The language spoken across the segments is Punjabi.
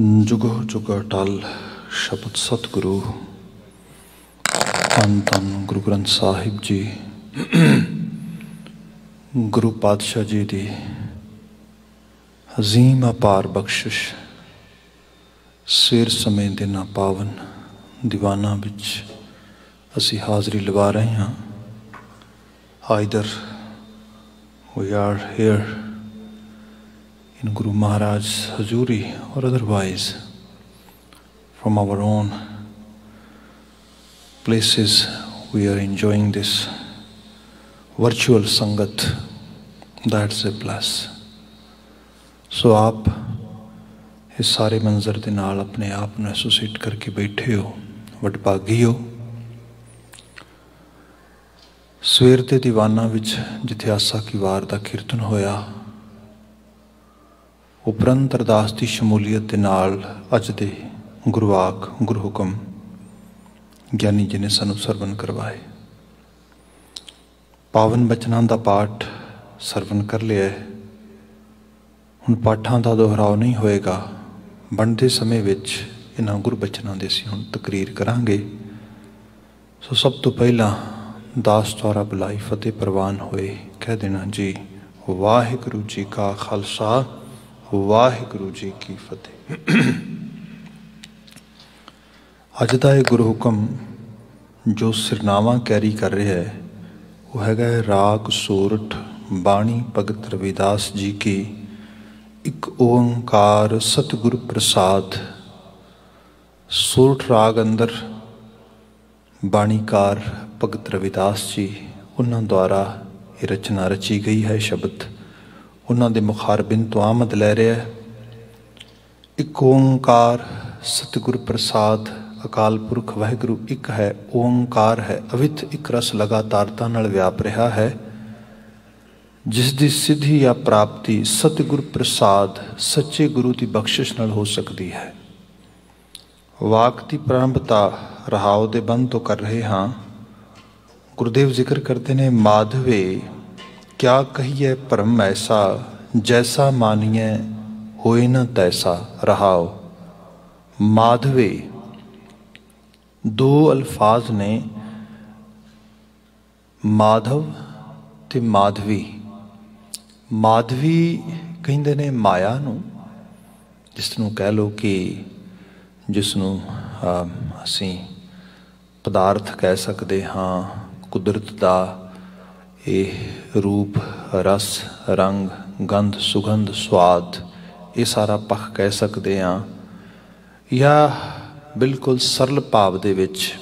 ਜੁਗੋ ਜੁਗ ਅਟਲ ਸ਼ਬਦ ਸਤਿਗੁਰੂ। ਧੰਨ ਧੰਨ ਗੁਰੂ ਗ੍ਰੰਥ ਸਾਹਿਬ ਜੀ। ਗੁਰੂ ਪਾਤਸ਼ਾਹ ਜੀ ਦੀ ਹਜ਼ੀਮ ਅਪਾਰ ਬਖਸ਼ਿਸ਼। ਸਵੇਰ ਸਮੇਂ ਦੇ ਨਾ ਪਾਵਨ ਦੀਵਾਨਾਂ ਵਿੱਚ ਅਸੀਂ ਹਾਜ਼ਰੀ ਲਵਾ ਰਹੇ ਹਾਂ। Either we are here in Guru Maharaj's Hajuri or otherwise from our own places we are enjoying this virtual Sangat. That's a plus. So ਆਪ ਇਸ ਸਾਰੇ ਮੰਜ਼ਰ ਦੇ ਨਾਲ ਆਪਣੇ ਆਪ ਨੂੰ ਐਸੋਸੀਏਟ ਕਰਕੇ ਬੈਠੇ ਹੋ ਵਡਭਾਗੀ ਹੋ ਸਵੇਰ ਦੇ ਦੀਵਾਨਾਂ ਵਿੱਚ ਜਿੱਥੇ ਆਸਾ ਕੀ ਵਾਰ ਦਾ ਕੀਰਤਨ ਹੋਇਆ ਉਪਰੰਤ ਅਰਦਾਸ ਦੀ ਸ਼ਮੂਲੀਅਤ ਦੇ ਨਾਲ ਅੱਜ ਦੇ ਗੁਰਵਾਕ ਗੁਰੂ ਹੁਕਮ ਗਿਆਨੀ ਜੀ ਨੇ ਸਾਨੂੰ ਸਰਵਨ ਕਰਵਾਏ। ਪਾਵਨ ਬਚਨਾਂ ਦਾ ਪਾਠ ਸਰਵਨ ਕਰ ਲਿਆ ਹੈ। ਹੁਣ ਪਾਠਾਂ ਦਾ ਦੁਹਰਾਅ ਨਹੀਂ ਹੋਏਗਾ। ਬਣਦੇ ਸਮੇਂ ਵਿੱਚ ਇਹਨਾਂ ਗੁਰਬਚਨਾਂ ਦੇ ਅਸੀਂ ਹੁਣ ਤਕਰੀਰ ਕਰਾਂਗੇ। ਸੋ ਸਭ ਤੋਂ ਪਹਿਲਾਂ ਦਾਸ ਤੌਰਾ ਬੁਲਾਈ ਫਤਿਹ ਪ੍ਰਵਾਨ ਹੋਏ, ਕਹਿ ਦੇਣਾ ਜੀ, ਵਾਹਿਗੁਰੂ ਜੀ ਕਾ ਖਾਲਸਾ। ਵਾਹਿਗੁਰੂ ਜੀ ਕੀ ਫਤਿਹ। ਅੱਜ ਦਾ ਇਹ ਗੁਰੂ ਹੁਕਮ ਜੋ ਸਿਰਨਾਵਾ ਕੈਰੀ ਕਰ ਰਿਹਾ ਹੈ, ਉਹ ਹੈਗਾ ਹੈ ਰਾਗ, ਸੂਰਠ, ਬਾਣੀ ਭਗਤ ਰਵਿਦਾਸ ਜੀ ਕੀ ਇੱਕ ਓੰਕਾਰ ਸਤਿਗੁਰ ਪ੍ਰਸਾਦ। ਸੂਰਠ ਰਾਗ ਅੰਦਰ ਬਾਣੀਕਾਰ ਭਗਤ ਰਵਿਦਾਸ ਜੀ, ਉਹਨਾਂ ਦੁਆਰਾ ਇਹ ਰਚਨਾ ਰਚੀ ਗਈ ਹੈ ਸ਼ਬਦ। ਉਹਨਾਂ ਦੇ ਮੁਖਾਰਬਿੰਦ ਤੋਂ ਆਮਦ ਲੈ ਰਿਹਾ ਹੈ। ਇੱਕ ਓੰਕਾਰ ਸਤਿਗੁਰ ਪ੍ਰਸਾਦ, ਅਕਾਲ ਪੁਰਖ ਵਾਹਿਗੁਰੂ ਇੱਕ ਹੈ, ਓੰਕਾਰ ਹੈ ਅਵਿਤ ਇੱਕ ਰਸ ਲਗਾਤਾਰਤਾ ਨਾਲ ਵਿਆਪ ਰਿਹਾ ਹੈ। ਜਿਸ ਦੀ ਸਿੱਧੀ ਜਾਂ ਪ੍ਰਾਪਤੀ ਸਤਿਗੁਰ ਪ੍ਰਸਾਦ, ਸੱਚੇ ਗੁਰੂ ਦੀ ਬਖਸ਼ਿਸ਼ ਨਾਲ ਹੋ ਸਕਦੀ ਹੈ। ਵਾਕ ਦੀ ਪ੍ਰਾਰੰਭਤਾ ਰਹਾਉ ਦੇ ਬੰਦ ਤੋਂ ਕਰ ਰਹੇ ਹਾਂ। ਗੁਰਦੇਵ ਜ਼ਿਕਰ ਕਰਦੇ ਨੇ, ਮਾਧਵੇ ਕਿਆ ਕਹੀਏ ਭਰਮ ਐਸਾ, ਜੈਸਾ ਮਾਨੀਏ ਹੋਏ ਨਾ ਤੈਸਾ ਰਹਾਉ। ਮਾਧਵੇ, ਦੋ ਅਲਫਾਜ਼ ਨੇ ਮਾਧਵ ਤੇ ਮਾਧਵੀ। ਮਾਧਵੀ ਕਹਿੰਦੇ ਨੇ ਮਾਇਆ ਨੂੰ ਜਿਸ ਨੂੰ ਕਹਿ ਲੋ ਕਿ ਜਿਸ ਨੂੰ ਅਸੀਂ ਪਦਾਰਥ ਕਹਿ ਸਕਦੇ ਹਾਂ, ਕੁਦਰਤ ਦਾ ਇਹ ਰੂਪ, ਰਸ, ਰੰਗ, ਗੰਧ, ਸੁਗੰਧ, ਸਵਾਦ ਇਹ ਸਾਰਾ ਪੱਖ ਕਹਿ ਸਕਦੇ ਹਾਂ। ਜਾਂ ਬਿਲਕੁਲ ਸਰਲ ਭਾਵ ਦੇ ਵਿੱਚ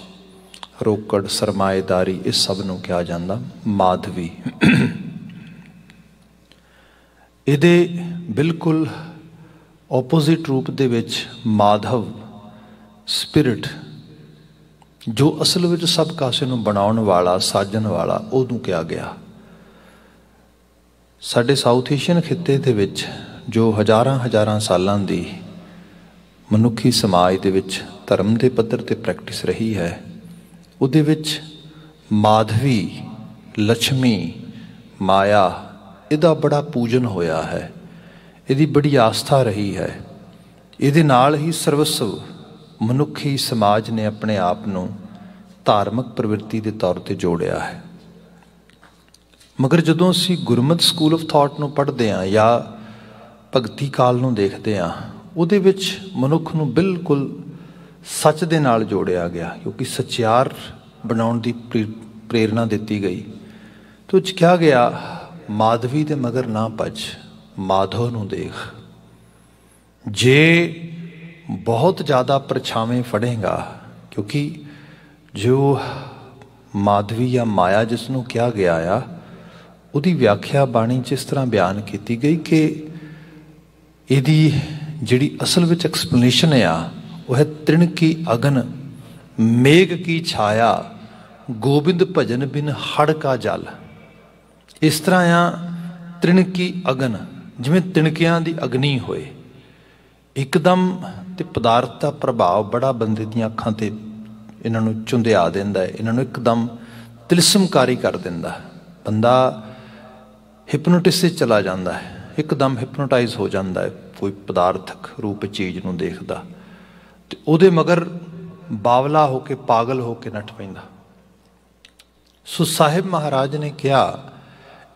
ਰੋਕੜ, ਸਰਮਾਏਦਾਰੀ ਇਸ ਸਭ ਨੂੰ ਕਿਹਾ ਜਾਂਦਾ, ਮਾਧਵੀ। ਇਹਦੇ ਬਿਲਕੁਲ ਆਪੋਜ਼ਿਟ ਰੂਪ ਦੇ ਵਿੱਚ ਮਾਧਵ ਸਪਿਰਿਟ ਜੋ ਅਸਲ ਵਿੱਚ ਸਭ ਕਾਸੇ ਨੂੰ ਬਣਾਉਣ ਵਾਲਾ, ਸਾਜਣ ਵਾਲਾ, ਉਹਨੂੰ ਕਿਹਾ ਗਿਆ। ਸਾਡੇ ਸਾਊਥ ਏਸ਼ੀਅਨ ਖਿੱਤੇ ਦੇ ਵਿੱਚ, ਜੋ ਹਜ਼ਾਰਾਂ ਹਜ਼ਾਰਾਂ ਸਾਲਾਂ ਦੀ ਮਨੁੱਖੀ ਸਮਾਜ ਦੇ ਵਿੱਚ ਧਰਮ ਦੇ ਪੱਧਰ ਤੇ ਪ੍ਰੈਕਟਿਸ ਰਹੀ ਹੈ, ਉਹਦੇ ਵਿੱਚ ਮਾਧਵੀ ਲక్ష్ਮੀ ਮਾਇਆ, ਇਹਦਾ ਬੜਾ ਪੂਜਨ ਹੋਇਆ ਹੈ। ਇਹਦੀ ਬੜੀ ਆਸਥਾ ਰਹੀ ਹੈ। ਇਹਦੇ ਨਾਲ ਹੀ ਸਰਵਸਵ ਮਨੁੱਖੀ ਸਮਾਜ ਨੇ ਆਪਣੇ ਆਪ ਨੂੰ ਧਾਰਮਿਕ ਪ੍ਰਵਿਰਤੀ ਦੇ ਤੌਰ ਤੇ ਜੋੜਿਆ ਹੈ। ਮਗਰ ਜਦੋਂ ਅਸੀਂ ਗੁਰਮਤ ਸਕੂਲ ਆਫ ਥਾਟ ਨੂੰ ਪੜ੍ਹਦੇ ਹਾਂ ਜਾਂ ਭਗਤੀ ਕਾਲ ਨੂੰ ਦੇਖਦੇ ਹਾਂ, ਉਹਦੇ ਵਿੱਚ ਮਨੁੱਖ ਨੂੰ ਬਿਲਕੁਲ ਸੱਚ ਦੇ ਨਾਲ ਜੋੜਿਆ ਗਿਆ, ਕਿਉਂਕਿ ਸਚਿਆਰ ਬਣਾਉਣ ਦੀ ਪ੍ਰੇਰਣਾ ਦਿੱਤੀ ਗਈ। ਤੇ 'ਚ ਕਿਹਾ ਗਿਆ, ਮਾਧਵੀ ਦੇ ਮਗਰ ਨਾ ਭੱਜ ਮਾਧੋ ਨੂੰ ਦੇਖ। ਜੇ ਬਹੁਤ ਜ਼ਿਆਦਾ ਪਰਛਾਵੇਂ ਫੜੇਗਾ, ਕਿਉਂਕਿ ਜੋ ਮਾਧਵੀ ਜਾਂ ਮਾਇਆ ਜਿਸ ਨੂੰ ਕਿਹਾ ਗਿਆ ਆ, ਉਹਦੀ ਵਿਆਖਿਆ ਬਾਣੀ 'ਚ ਇਸ ਤਰ੍ਹਾਂ ਬਿਆਨ ਕੀਤੀ ਗਈ ਕਿ ਇਹਦੀ ਜਿਹੜੀ ਅਸਲ ਵਿੱਚ ਐਕਸਪਲੇਨੇਸ਼ਨ ਆ, ਉਹ ਹੈ ਤ੍ਰਿਣ ਕੀ ਅਗਨ, ਮੇਘ ਕੀ ਛਾਇਆ, ਗੋਬਿੰਦ ਭਜਨ ਬਿਨ ਹੜ ਕਾ ਜਲ। ਇਸ ਤਰ੍ਹਾਂ ਆ ਤ੍ਰਿਣ ਕੀ ਅਗਨ, ਜਿਵੇਂ ਤਿਣਕਿਆਂ ਦੀ ਅਗਨੀ ਹੋਏ। ਇੱਕਦਮ ਤੇ ਪਦਾਰਥ ਦਾ ਪ੍ਰਭਾਵ ਬੜਾ ਬੰਦੇ ਦੀਆਂ ਅੱਖਾਂ ਤੇ ਇਹਨਾਂ ਨੂੰ ਚੁੰਦਿਆ ਦਿੰਦਾ ਹੈ, ਇਹਨਾਂ ਨੂੰ ਇੱਕਦਮ ਤਿਲਸਮਕਾਰੀ ਕਰ ਦਿੰਦਾ ਬੰਦਾ ਹਿਪਨੋਟਿਸ ਤੇ ਚਲਾ ਜਾਂਦਾ ਹੈ, ਇੱਕਦਮ ਹਿਪਨੋਟਾਈਜ਼ ਹੋ ਜਾਂਦਾ ਹੈ, ਕੋਈ ਪਦਾਰਥਕ ਰੂਪ ਚੀਜ਼ ਨੂੰ ਦੇਖਦਾ। ਤੇ ਉਹਦੇ ਮਗਰ ਬਾਵਲਾ ਹੋ ਕੇ, ਪਾਗਲ ਹੋ ਕੇ ਨੱਠ ਪੈਂਦਾ। ਸੋ ਸਾਹਿਬ ਮਹਾਰਾਜ ਨੇ ਕਿਹਾ,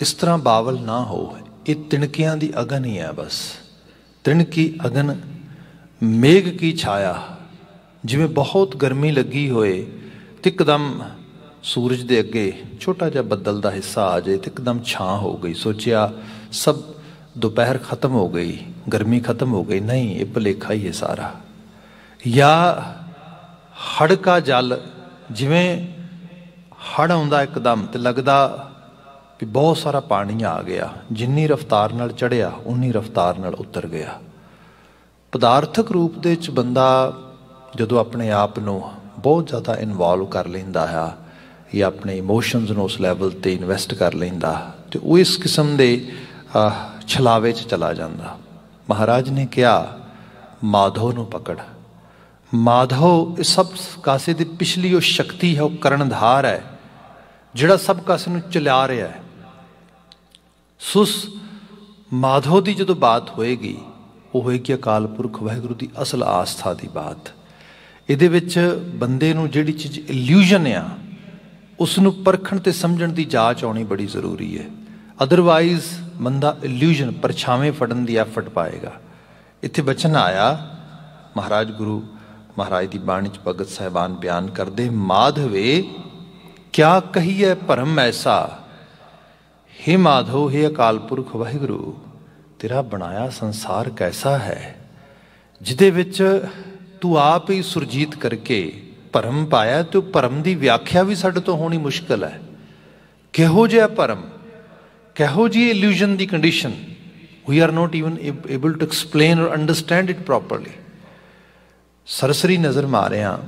ਇਸ ਤਰ੍ਹਾਂ ਬਾਵਲ ਨਾ ਹੋ, ਇਹ ਤਿਣਕਿਆਂ ਦੀ ਅਗਨ ਹੀ ਹੈ ਬਸ। ਤਿਣਕੀ ਅਗਨ ਮੇਘ ਕੀ ਛਾਇਆ? ਜਿਵੇਂ ਬਹੁਤ ਗਰਮੀ ਲੱਗੀ ਹੋਏ, ਤੇ ਇੱਕਦਮ ਸੂਰਜ ਦੇ ਅੱਗੇ ਛੋਟਾ ਜਿਹਾ ਬੱਦਲ ਦਾ ਹਿੱਸਾ ਆ ਜਾਏ, ਤੇ ਇੱਕਦਮ ਛਾਂ ਹੋ ਗਈ। ਸੋਚਿਆ, ਸਭ ਦੁਪਹਿਰ ਖਤਮ ਹੋ ਗਈ, ਗਰਮੀ ਖਤਮ ਹੋ ਗਈ। ਨਹੀਂ, ਇਹ ਭਲੇਖਾ ਹੀ ਹੈ ਸਾਰਾ। ਜਾਂ ਹੜ ਕਾ ਜਲ, ਜਿਵੇਂ ਹੜ ਆਉਂਦਾ ਇੱਕਦਮ, ਤੇ ਲੱਗਦਾ ਵੀ ਬਹੁਤ ਸਾਰਾ ਪਾਣੀ ਆ ਗਿਆ। ਜਿੰਨੀ ਰਫ਼ਤਾਰ ਨਾਲ ਚੜਿਆ ਉਨੀ ਰਫ਼ਤਾਰ ਨਾਲ ਉਤਰ ਗਿਆ। ਪਦਾਰਥਕ ਰੂਪ ਦੇ ਵਿੱਚ ਬੰਦਾ ਜਦੋਂ ਆਪਣੇ ਆਪ ਨੂੰ ਬਹੁਤ ਜ਼ਿਆਦਾ ਇਨਵੋਲਵ ਕਰ ਲੈਂਦਾ ਆ ਜਾਂ ਆਪਣੇ ਇਮੋਸ਼ਨਸ ਨੂੰ ਉਸ ਲੈਵਲ ਤੇ ਇਨਵੈਸਟ ਕਰ ਲੈਂਦਾ ਤੇ ਉਹ ਇਸ ਕਿਸਮ ਦੇ ਛਲਾਵੇ 'ਚ ਚਲਾ ਜਾਂਦਾ। ਮਹਾਰਾਜ ਨੇ ਕਿਹਾ, ਮਾਧੋ ਨੂੰ ਪਕੜ। ਮਾਧੋ ਇਹ ਸਭ ਕਾਸੇ ਦੀ ਪਿਛਲੀ ਉਹ ਸ਼ਕਤੀ ਹੈ, ਉਹ ਕਰਨਧਾਰ ਹੈ, ਜਿਹੜਾ ਸਭ ਕਾਸੇ ਨੂੰ ਚਲਾ ਰਿਹਾ ਹੈ। ਸੁਸ ਮਾਧੋ ਦੀ ਜਦੋਂ ਬਾਤ ਹੋਏਗੀ ਉਹ ਹੋਏਗੀ ਅਕਾਲ ਪੁਰਖ ਵਾਹਿਗੁਰੂ ਦੀ ਅਸਲ ਆਸਥਾ ਦੀ ਬਾਤ। ਇਹਦੇ ਵਿੱਚ ਬੰਦੇ ਨੂੰ ਜਿਹੜੀ ਚੀਜ਼ ਇਲੂਜਨ ਆ ਉਸ ਨੂੰ ਪਰਖਣ ਤੇ ਸਮਝਣ ਦੀ ਜਾਂਚ ਆਉਣੀ ਬੜੀ ਜ਼ਰੂਰੀ ਹੈ। ਅਦਰਵਾਈਜ਼ ਬੰਦਾ ਇਲੂਜਨ ਪਰਛਾਵੇਂ ਫੜਨ ਦੀ ਐਫਰਟ ਪਾਏਗਾ। ਇੱਥੇ ਬਚਨ ਆਇਆ, ਮਹਾਰਾਜ ਗੁਰੂ ਮਹਾਰਾਜ ਦੀ ਬਾਣੀ ਚ ਭਗਤ ਸਹਿਬਾਨ ਬਿਆਨ ਕਰਦੇ, ਮਾਧਵੇ, ਕਿਆ ਕਹੀਏ ਭਰਮ ਐਸਾ? ਹੇ ਮਾਧੋ ਹੇ ਅਕਾਲ ਪੁਰਖ ਵਾਹਿਗੁਰੂ ਤੇਰਾ ਬਣਾਇਆ ਸੰਸਾਰ ਕੈਸਾ ਹੈ, ਜਿਹਦੇ ਵਿੱਚ ਤੂੰ ਆਪ ਹੀ ਸੁਰਜੀਤ ਕਰਕੇ ਭਰਮ ਪਾਇਆ ਤੇ ਭਰਮ ਦੀ ਵਿਆਖਿਆ ਵੀ ਸਾਡੇ ਤੋਂ ਹੋਣੀ ਮੁਸ਼ਕਲ ਹੈ। ਕਿਹੋ ਜਿਹਾ ਭਰਮ? ਕਿਹੋ ਜੀ illusion the condition we are not even able to explain or understand it properly ਸਰਸਰੀ ਨਜ਼ਰ ਮਾਰਿਆ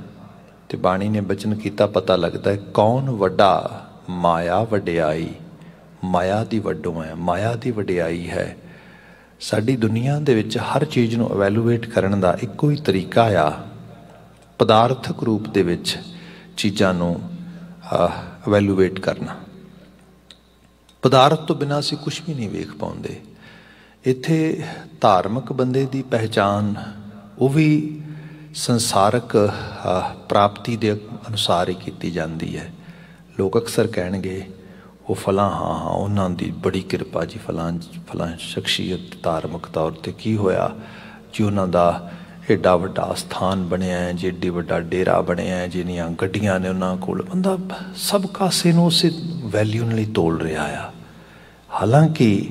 ਤੇ ਬਾਣੀ ਨੇ ਬਚਨ ਕੀਤਾ, ਪਤਾ ਲੱਗਦਾ ਕੌਣ ਵੱਡਾ? ਮਾਇਆ ਵਡਿਆਈ। ਮਾਇਆ ਦੀ ਵੱਡੋ ਹੈ, ਮਾਇਆ ਦੀ ਵਡਿਆਈ ਹੈ। ਸਾਡੀ ਦੁਨੀਆ ਦੇ ਵਿੱਚ ਹਰ ਚੀਜ਼ ਨੂੰ ਇਵੈਲੂਏਟ ਕਰਨ ਦਾ ਇੱਕੋ ਹੀ ਤਰੀਕਾ ਆ। ਪਦਾਰਥਕ ਰੂਪ ਦੇ ਵਿੱਚ ਚੀਜ਼ਾਂ ਨੂੰ ਇਵੈਲੂਏਟ ਕਰਨਾ। ਪਦਾਰਥ ਤੋਂ ਬਿਨਾਂ ਅਸੀਂ ਕੁਝ ਵੀ ਨਹੀਂ ਵੇਖ ਪਾਉਂਦੇ। ਇੱਥੇ ਧਾਰਮਿਕ ਬੰਦੇ ਦੀ ਪਹਿਚਾਨ ਉਹ ਵੀ ਸੰਸਾਰਕ ਪ੍ਰਾਪਤੀ ਦੇ ਅਨੁਸਾਰ ਹੀ ਕੀਤੀ ਜਾਂਦੀ ਹੈ। ਲੋਕ ਅਕਸਰ ਕਹਿਣਗੇ ਉਹ ਫਲਾਂ, ਹਾਂ ਹਾਂ, ਉਹਨਾਂ ਦੀ ਬੜੀ ਕਿਰਪਾ ਜੀ, ਫਲਾਂ ਫਲਾਂ ਸ਼ਖਸੀਅਤ ਧਾਰਮਿਕ ਤੌਰ ਤੇ ਕੀ ਹੋਇਆ ਜੀ, ਉਹਨਾਂ ਦਾ ਏਡਾ ਵੱਡਾ ਸਥਾਨ ਬਣਿਆ ਹੈ, ਜੀ, ਏਡੀ ਵੱਡਾ ਡੇਰਾ ਬਣਿਆ ਹੈ, ਜਿੰਨੀਆਂ ਗੱਡੀਆਂ ਨੇ ਉਹਨਾਂ ਕੋਲ। ਬੰਦਾ ਸਭ ਕਾਸੇ ਨੂੰ ਉਸੇ ਵੈਲਿਊ ਨਾਲ ਹੀ ਤੋਲ ਰਿਹਾ ਆ। ਹਾਲਾਂਕਿ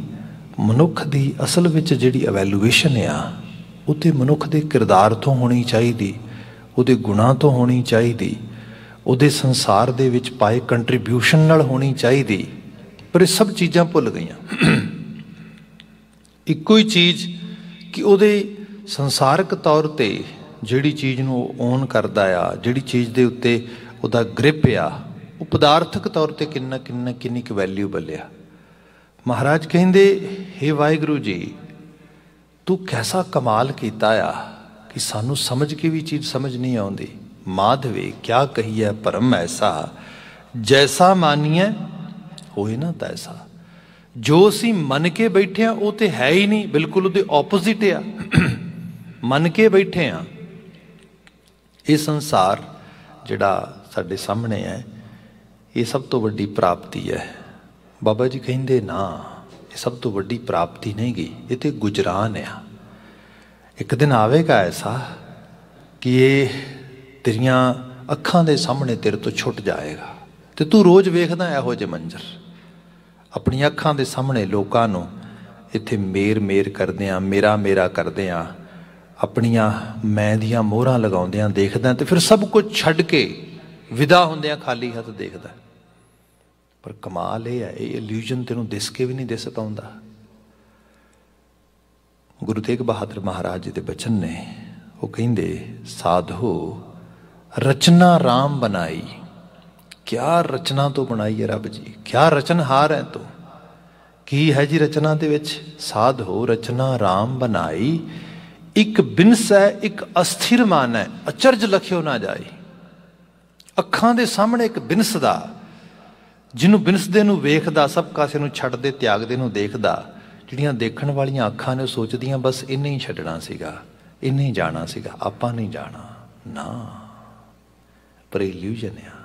ਮਨੁੱਖ ਦੀ ਅਸਲ ਵਿੱਚ ਜਿਹੜੀ ਇਵੈਲੂਏਸ਼ਨ ਆ, ਉਹ ਤੇ ਮਨੁੱਖ ਦੇ ਕਿਰਦਾਰ ਤੋਂ ਹੋਣੀ ਚਾਹੀਦੀ, ਉਹਦੇ ਗੁਣਾਂ ਤੋਂ ਹੋਣੀ ਚਾਹੀਦੀ ਉਹਦੇ ਸੰਸਾਰ ਦੇ ਵਿੱਚ ਪਾਏ ਕੰਟਰੀਬਿਊਸ਼ਨ ਨਾਲ ਹੋਣੀ ਚਾਹੀਦੀ। ਪਰ ਇਹ ਸਭ ਚੀਜ਼ਾਂ ਭੁੱਲ ਗਈਆਂ। ਇੱਕੋ ਹੀ ਚੀਜ਼ ਕਿ ਉਹਦੇ ਸੰਸਾਰਕ ਤੌਰ ਤੇ ਜਿਹੜੀ ਚੀਜ਼ ਨੂੰ ਓਨ ਕਰਦਾ ਆ, ਜਿਹੜੀ ਚੀਜ਼ ਦੇ ਉੱਤੇ ਉਹਦਾ ਗ੍ਰਿਪ ਆ, ਉਹ ਪਦਾਰਥਕ ਤੌਰ ਤੇ ਕਿੰਨਾ ਕਿੰਨਾ ਕਿੰਨੀ ਕੁ ਵੈਲਿਊਬਲ ਆ ਮਹਾਰਾਜ ਕਹਿੰਦੇ हे ਵਾਹਿਗੁਰੂ ਜੀ, ਤੂੰ ਕੈਸਾ ਕਮਾਲ ਕੀਤਾ ਆ ਕਿ ਸਾਨੂੰ ਸਮਝ ਕੇ ਵੀ ਚੀਜ਼ ਸਮਝ ਨਹੀਂ ਆਉਂਦੀ। ਮਾਧਵੇ, ਕਿਆ ਕਹੀਏ ਪਰਮ ਐਸਾ? ਜੈਸਾ ਮਾਨੀਏ ਹੋਏ ਨਾ ਤੈਸਾ। ਜੋ ਅਸੀਂ ਮੰਨ ਕੇ ਬੈਠੇ ਆ, ਉਹ ਤੇ ਹੈ ਹੀ ਨਹੀਂ, ਬਿਲਕੁਲ ਉਹਦੇ ਆਪੋਜ਼ਿਟ ਆ। ਮੰਨ ਕੇ ਬੈਠੇ ਆ, ਇਹ ਸੰਸਾਰ ਜਿਹੜਾ ਸਾਡੇ ਸਾਹਮਣੇ ਹੈ, ਇਹ ਸਭ ਤੋਂ ਵੱਡੀ ਪ੍ਰਾਪਤੀ ਹੈ। ਬਾਬਾ ਜੀ ਕਹਿੰਦੇ ਨਾ, ਇਹ ਸਭ ਤੋਂ ਵੱਡੀ ਪ੍ਰਾਪਤੀ ਨਹੀਂ ਗਈ ਇਹ ਤੇ ਗੁਜਰਾਨ ਆ। ਇੱਕ ਦਿਨ ਆਵੇਗਾ ਐਸਾ ਕਿ ਇਹ ਤੇਰੀਆਂ ਅੱਖਾਂ ਦੇ ਸਾਹਮਣੇ ਤੇਰੇ ਤੋਂ ਛੁੱਟ ਜਾਏਗਾ। ਤੇ ਤੂੰ ਰੋਜ਼ ਵੇਖਦਾ ਇਹੋ ਜਿਹੇ ਮੰਜ਼ਰ। ਆਪਣੀਆਂ ਅੱਖਾਂ ਦੇ ਸਾਹਮਣੇ ਲੋਕਾਂ ਨੂੰ ਇੱਥੇ ਮੇਰ ਮੇਰ ਕਰਦੇ ਆ ਮੇਰਾ ਮੇਰਾ ਕਰਦੇ ਆ ਆਪਣੀਆਂ ਮੈਂ ਦੀਆਂ ਮੋਹਰਾਂ ਲਗਾਉਂਦਿਆਂ ਦੇਖਦਾ ਤੇ ਫਿਰ ਸਭ ਕੁਝ ਛੱਡ ਕੇ ਵਿਦਾ ਹੁੰਦਿਆਂ ਖਾਲੀ ਹੱਥ ਦੇਖਦਾ। ਪਰ ਕਮਾਲ ਇਹ ਹੈ, ਇਹ ਇਲੂਜਨ ਤੈਨੂੰ ਦਿਸ ਕੇ ਵੀ ਨਹੀਂ ਦਿਸ ਪਾਉਂਦਾ। ਗੁਰੂ ਤੇਗ ਬਹਾਦਰ ਮਹਾਰਾਜ ਜੀ ਦੇ ਬਚਨ ਨੇ, ਉਹ ਕਹਿੰਦੇ, ਸਾਧੋ ਰਚਨਾ RAM ਬਣਾਈ। ਕਿਆ ਰਚਨਾ ਤੋਂ ਬਣਾਈ ਹੈ ਰੱਬ ਜੀ? ਕਿਆ ਰਚਨਹਾਰ ਹੈ ਤੂੰ? ਕੀ ਹੈ ਜੀ ਰਚਨਾ ਦੇ ਵਿੱਚ? ਸਾਧ ਹੋ ਰਚਨਾ RAM ਬਣਾਈ। ਇੱਕ ਬਿਨਸ ਹੈ, ਇੱਕ ਅਸਥਿਰ ਮਨ ਹੈ। ਅਚਰਜ ਲਖਿਓ ਨਾ ਜਾਏ ਅੱਖਾਂ ਦੇ ਸਾਹਮਣੇ ਇੱਕ ਬਿਨਸ ਦਾ, ਜਿਹਨੂੰ ਬਿਨਸਦੇ ਨੂੰ ਵੇਖਦਾ, ਸਭ ਕਾਸੇ ਨੂੰ ਛੱਡਦੇ, ਤਿਆਗਦੇ ਨੂੰ ਦੇਖਦਾ, ਜਿਹੜੀਆਂ ਦੇਖਣ ਵਾਲੀਆਂ ਅੱਖਾਂ ਨੇ ਸੋਚਦੀਆਂ, ਬਸ ਇੰਨੇ ਹੀ ਛੱਡਣਾ ਸੀਗਾ, ਇੰਨੇ ਹੀ ਜਾਣਾ ਸੀਗਾ, ਆਪਾਂ ਨਹੀਂ ਜਾਣਾ। ਨਾ। ਪਰ ਇਲੂਜਨ ਆ।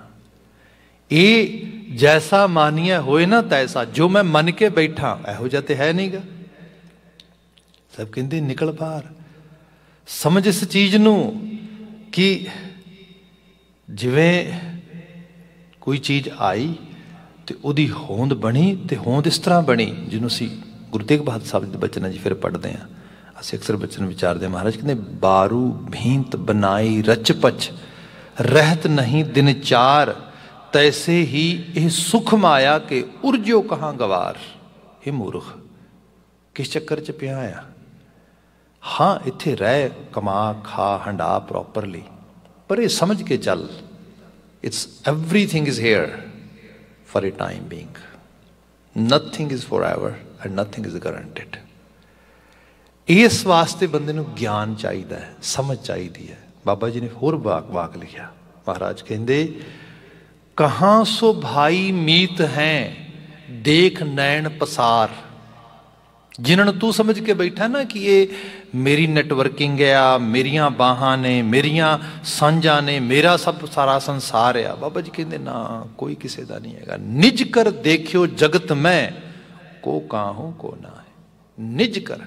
ਇਹ ਜੈਸਾ ਮਾਨੀਆ ਹੋਏ ਨਾ ਤੈਸਾ, ਜੋ ਮੈਂ ਮੰਨ ਕੇ ਬੈਠਾ, ਇਹੋ ਜਿਹਾ ਤੇ ਹੈ ਨਹੀਂਗਾ ਸਭ ਕਹਿੰਦੇ ਨਿਕਲ ਬਾਹਰ। ਸਮਝ ਇਸ ਚੀਜ਼ ਨੂੰ ਕਿ ਜਿਵੇਂ ਕੋਈ ਚੀਜ਼ ਆਈ ਤੇ ਉਹਦੀ ਹੋਂਦ ਬਣੀ ਤੇ ਹੋਂਦ ਇਸ ਤਰ੍ਹਾਂ ਬਣੀ, ਜਿਹਨੂੰ ਅਸੀਂ ਗੁਰੂ ਤੇਗ ਬਹਾਦਰ ਸਾਹਿਬ ਦੇ ਬਚਨਾਂ ਜੀ ਫਿਰ ਪੜ੍ਹਦੇ ਆ ਅਸੀਂ ਅਕਸਰ ਬਚਨ ਵਿਚਾਰਦੇ ਮਹਾਰਾਜ ਕਹਿੰਦੇ, ਬਾਰੂ ਭੀਂਤ ਬਣਾਈ ਰਚਪਚ। ਰਹਿਤ ਨਹੀਂ दिन चार ਤੈਸੇ ਹੀ ਇਹ ਸੁਖ ਮਾਇਆ ਕੇ ਉਰਜਿਓ ਕਹਾਂ ਗਵਾਰ। ਇਹ ਮੂਰਖ, ਕਿਸ ਚੱਕਰ ਚ ਪਿਆ ਆ? ਹਾਂ, ਇੱਥੇ ਰਹਿ, ਕਮਾ, ਖਾ, ਹੰਡਾ ਪ੍ਰੋਪਰਲੀ ਪਰ ਇਹ ਸਮਝ ਕੇ ਚੱਲ। It's everything is here for a time being nothing is forever and nothing is guaranteed ਇਸ ਵਾਸਤੇ ਬੰਦੇ ਨੂੰ ਗਿਆਨ ਚਾਹੀਦਾ ਹੈ, ਸਮਝ ਚਾਹੀਦੀ ਹੈ। ਬਾਬਾ ਜੀ ਨੇ ਹੋਰ ਵਾਕ ਵਾਕ ਲਿਖਿਆ। ਮਹਾਰਾਜ ਕਹਿੰਦੇ, ਕਹਾਂ ਸੋ ਭਾਈ ਮੀਤ ਹੈ, ਦੇਖ ਨੈਣ ਪਸਾਰ। ਜਿਨ੍ਹਾਂ ਨੂੰ ਤੂੰ ਸਮਝ ਕੇ ਬੈਠਾ ਨਾ ਕਿ ਇਹ ਮੇਰੀ ਨੈਟਵਰਕਿੰਗ ਆ, ਮੇਰੀਆਂ ਬਾਹਾਂ ਨੇ, ਮੇਰੀਆਂ ਸਾਂਝਾਂ ਨੇ, ਮੇਰਾ ਸਭ ਸਾਰਾ ਸੰਸਾਰ ਆ। ਬਾਬਾ ਜੀ ਕਹਿੰਦੇ, ਨਾ, ਕੋਈ ਕਿਸੇ ਦਾ ਨਹੀਂ ਹੈਗਾ। ਨਿਜ ਕਰ ਦੇਖਿਓ ਜਗਤ ਮੈਂ, ਕੋ ਕਾਹੂ, ਕੋ ਨਾ ਹੈ। ਨਿਜ ਕਰ।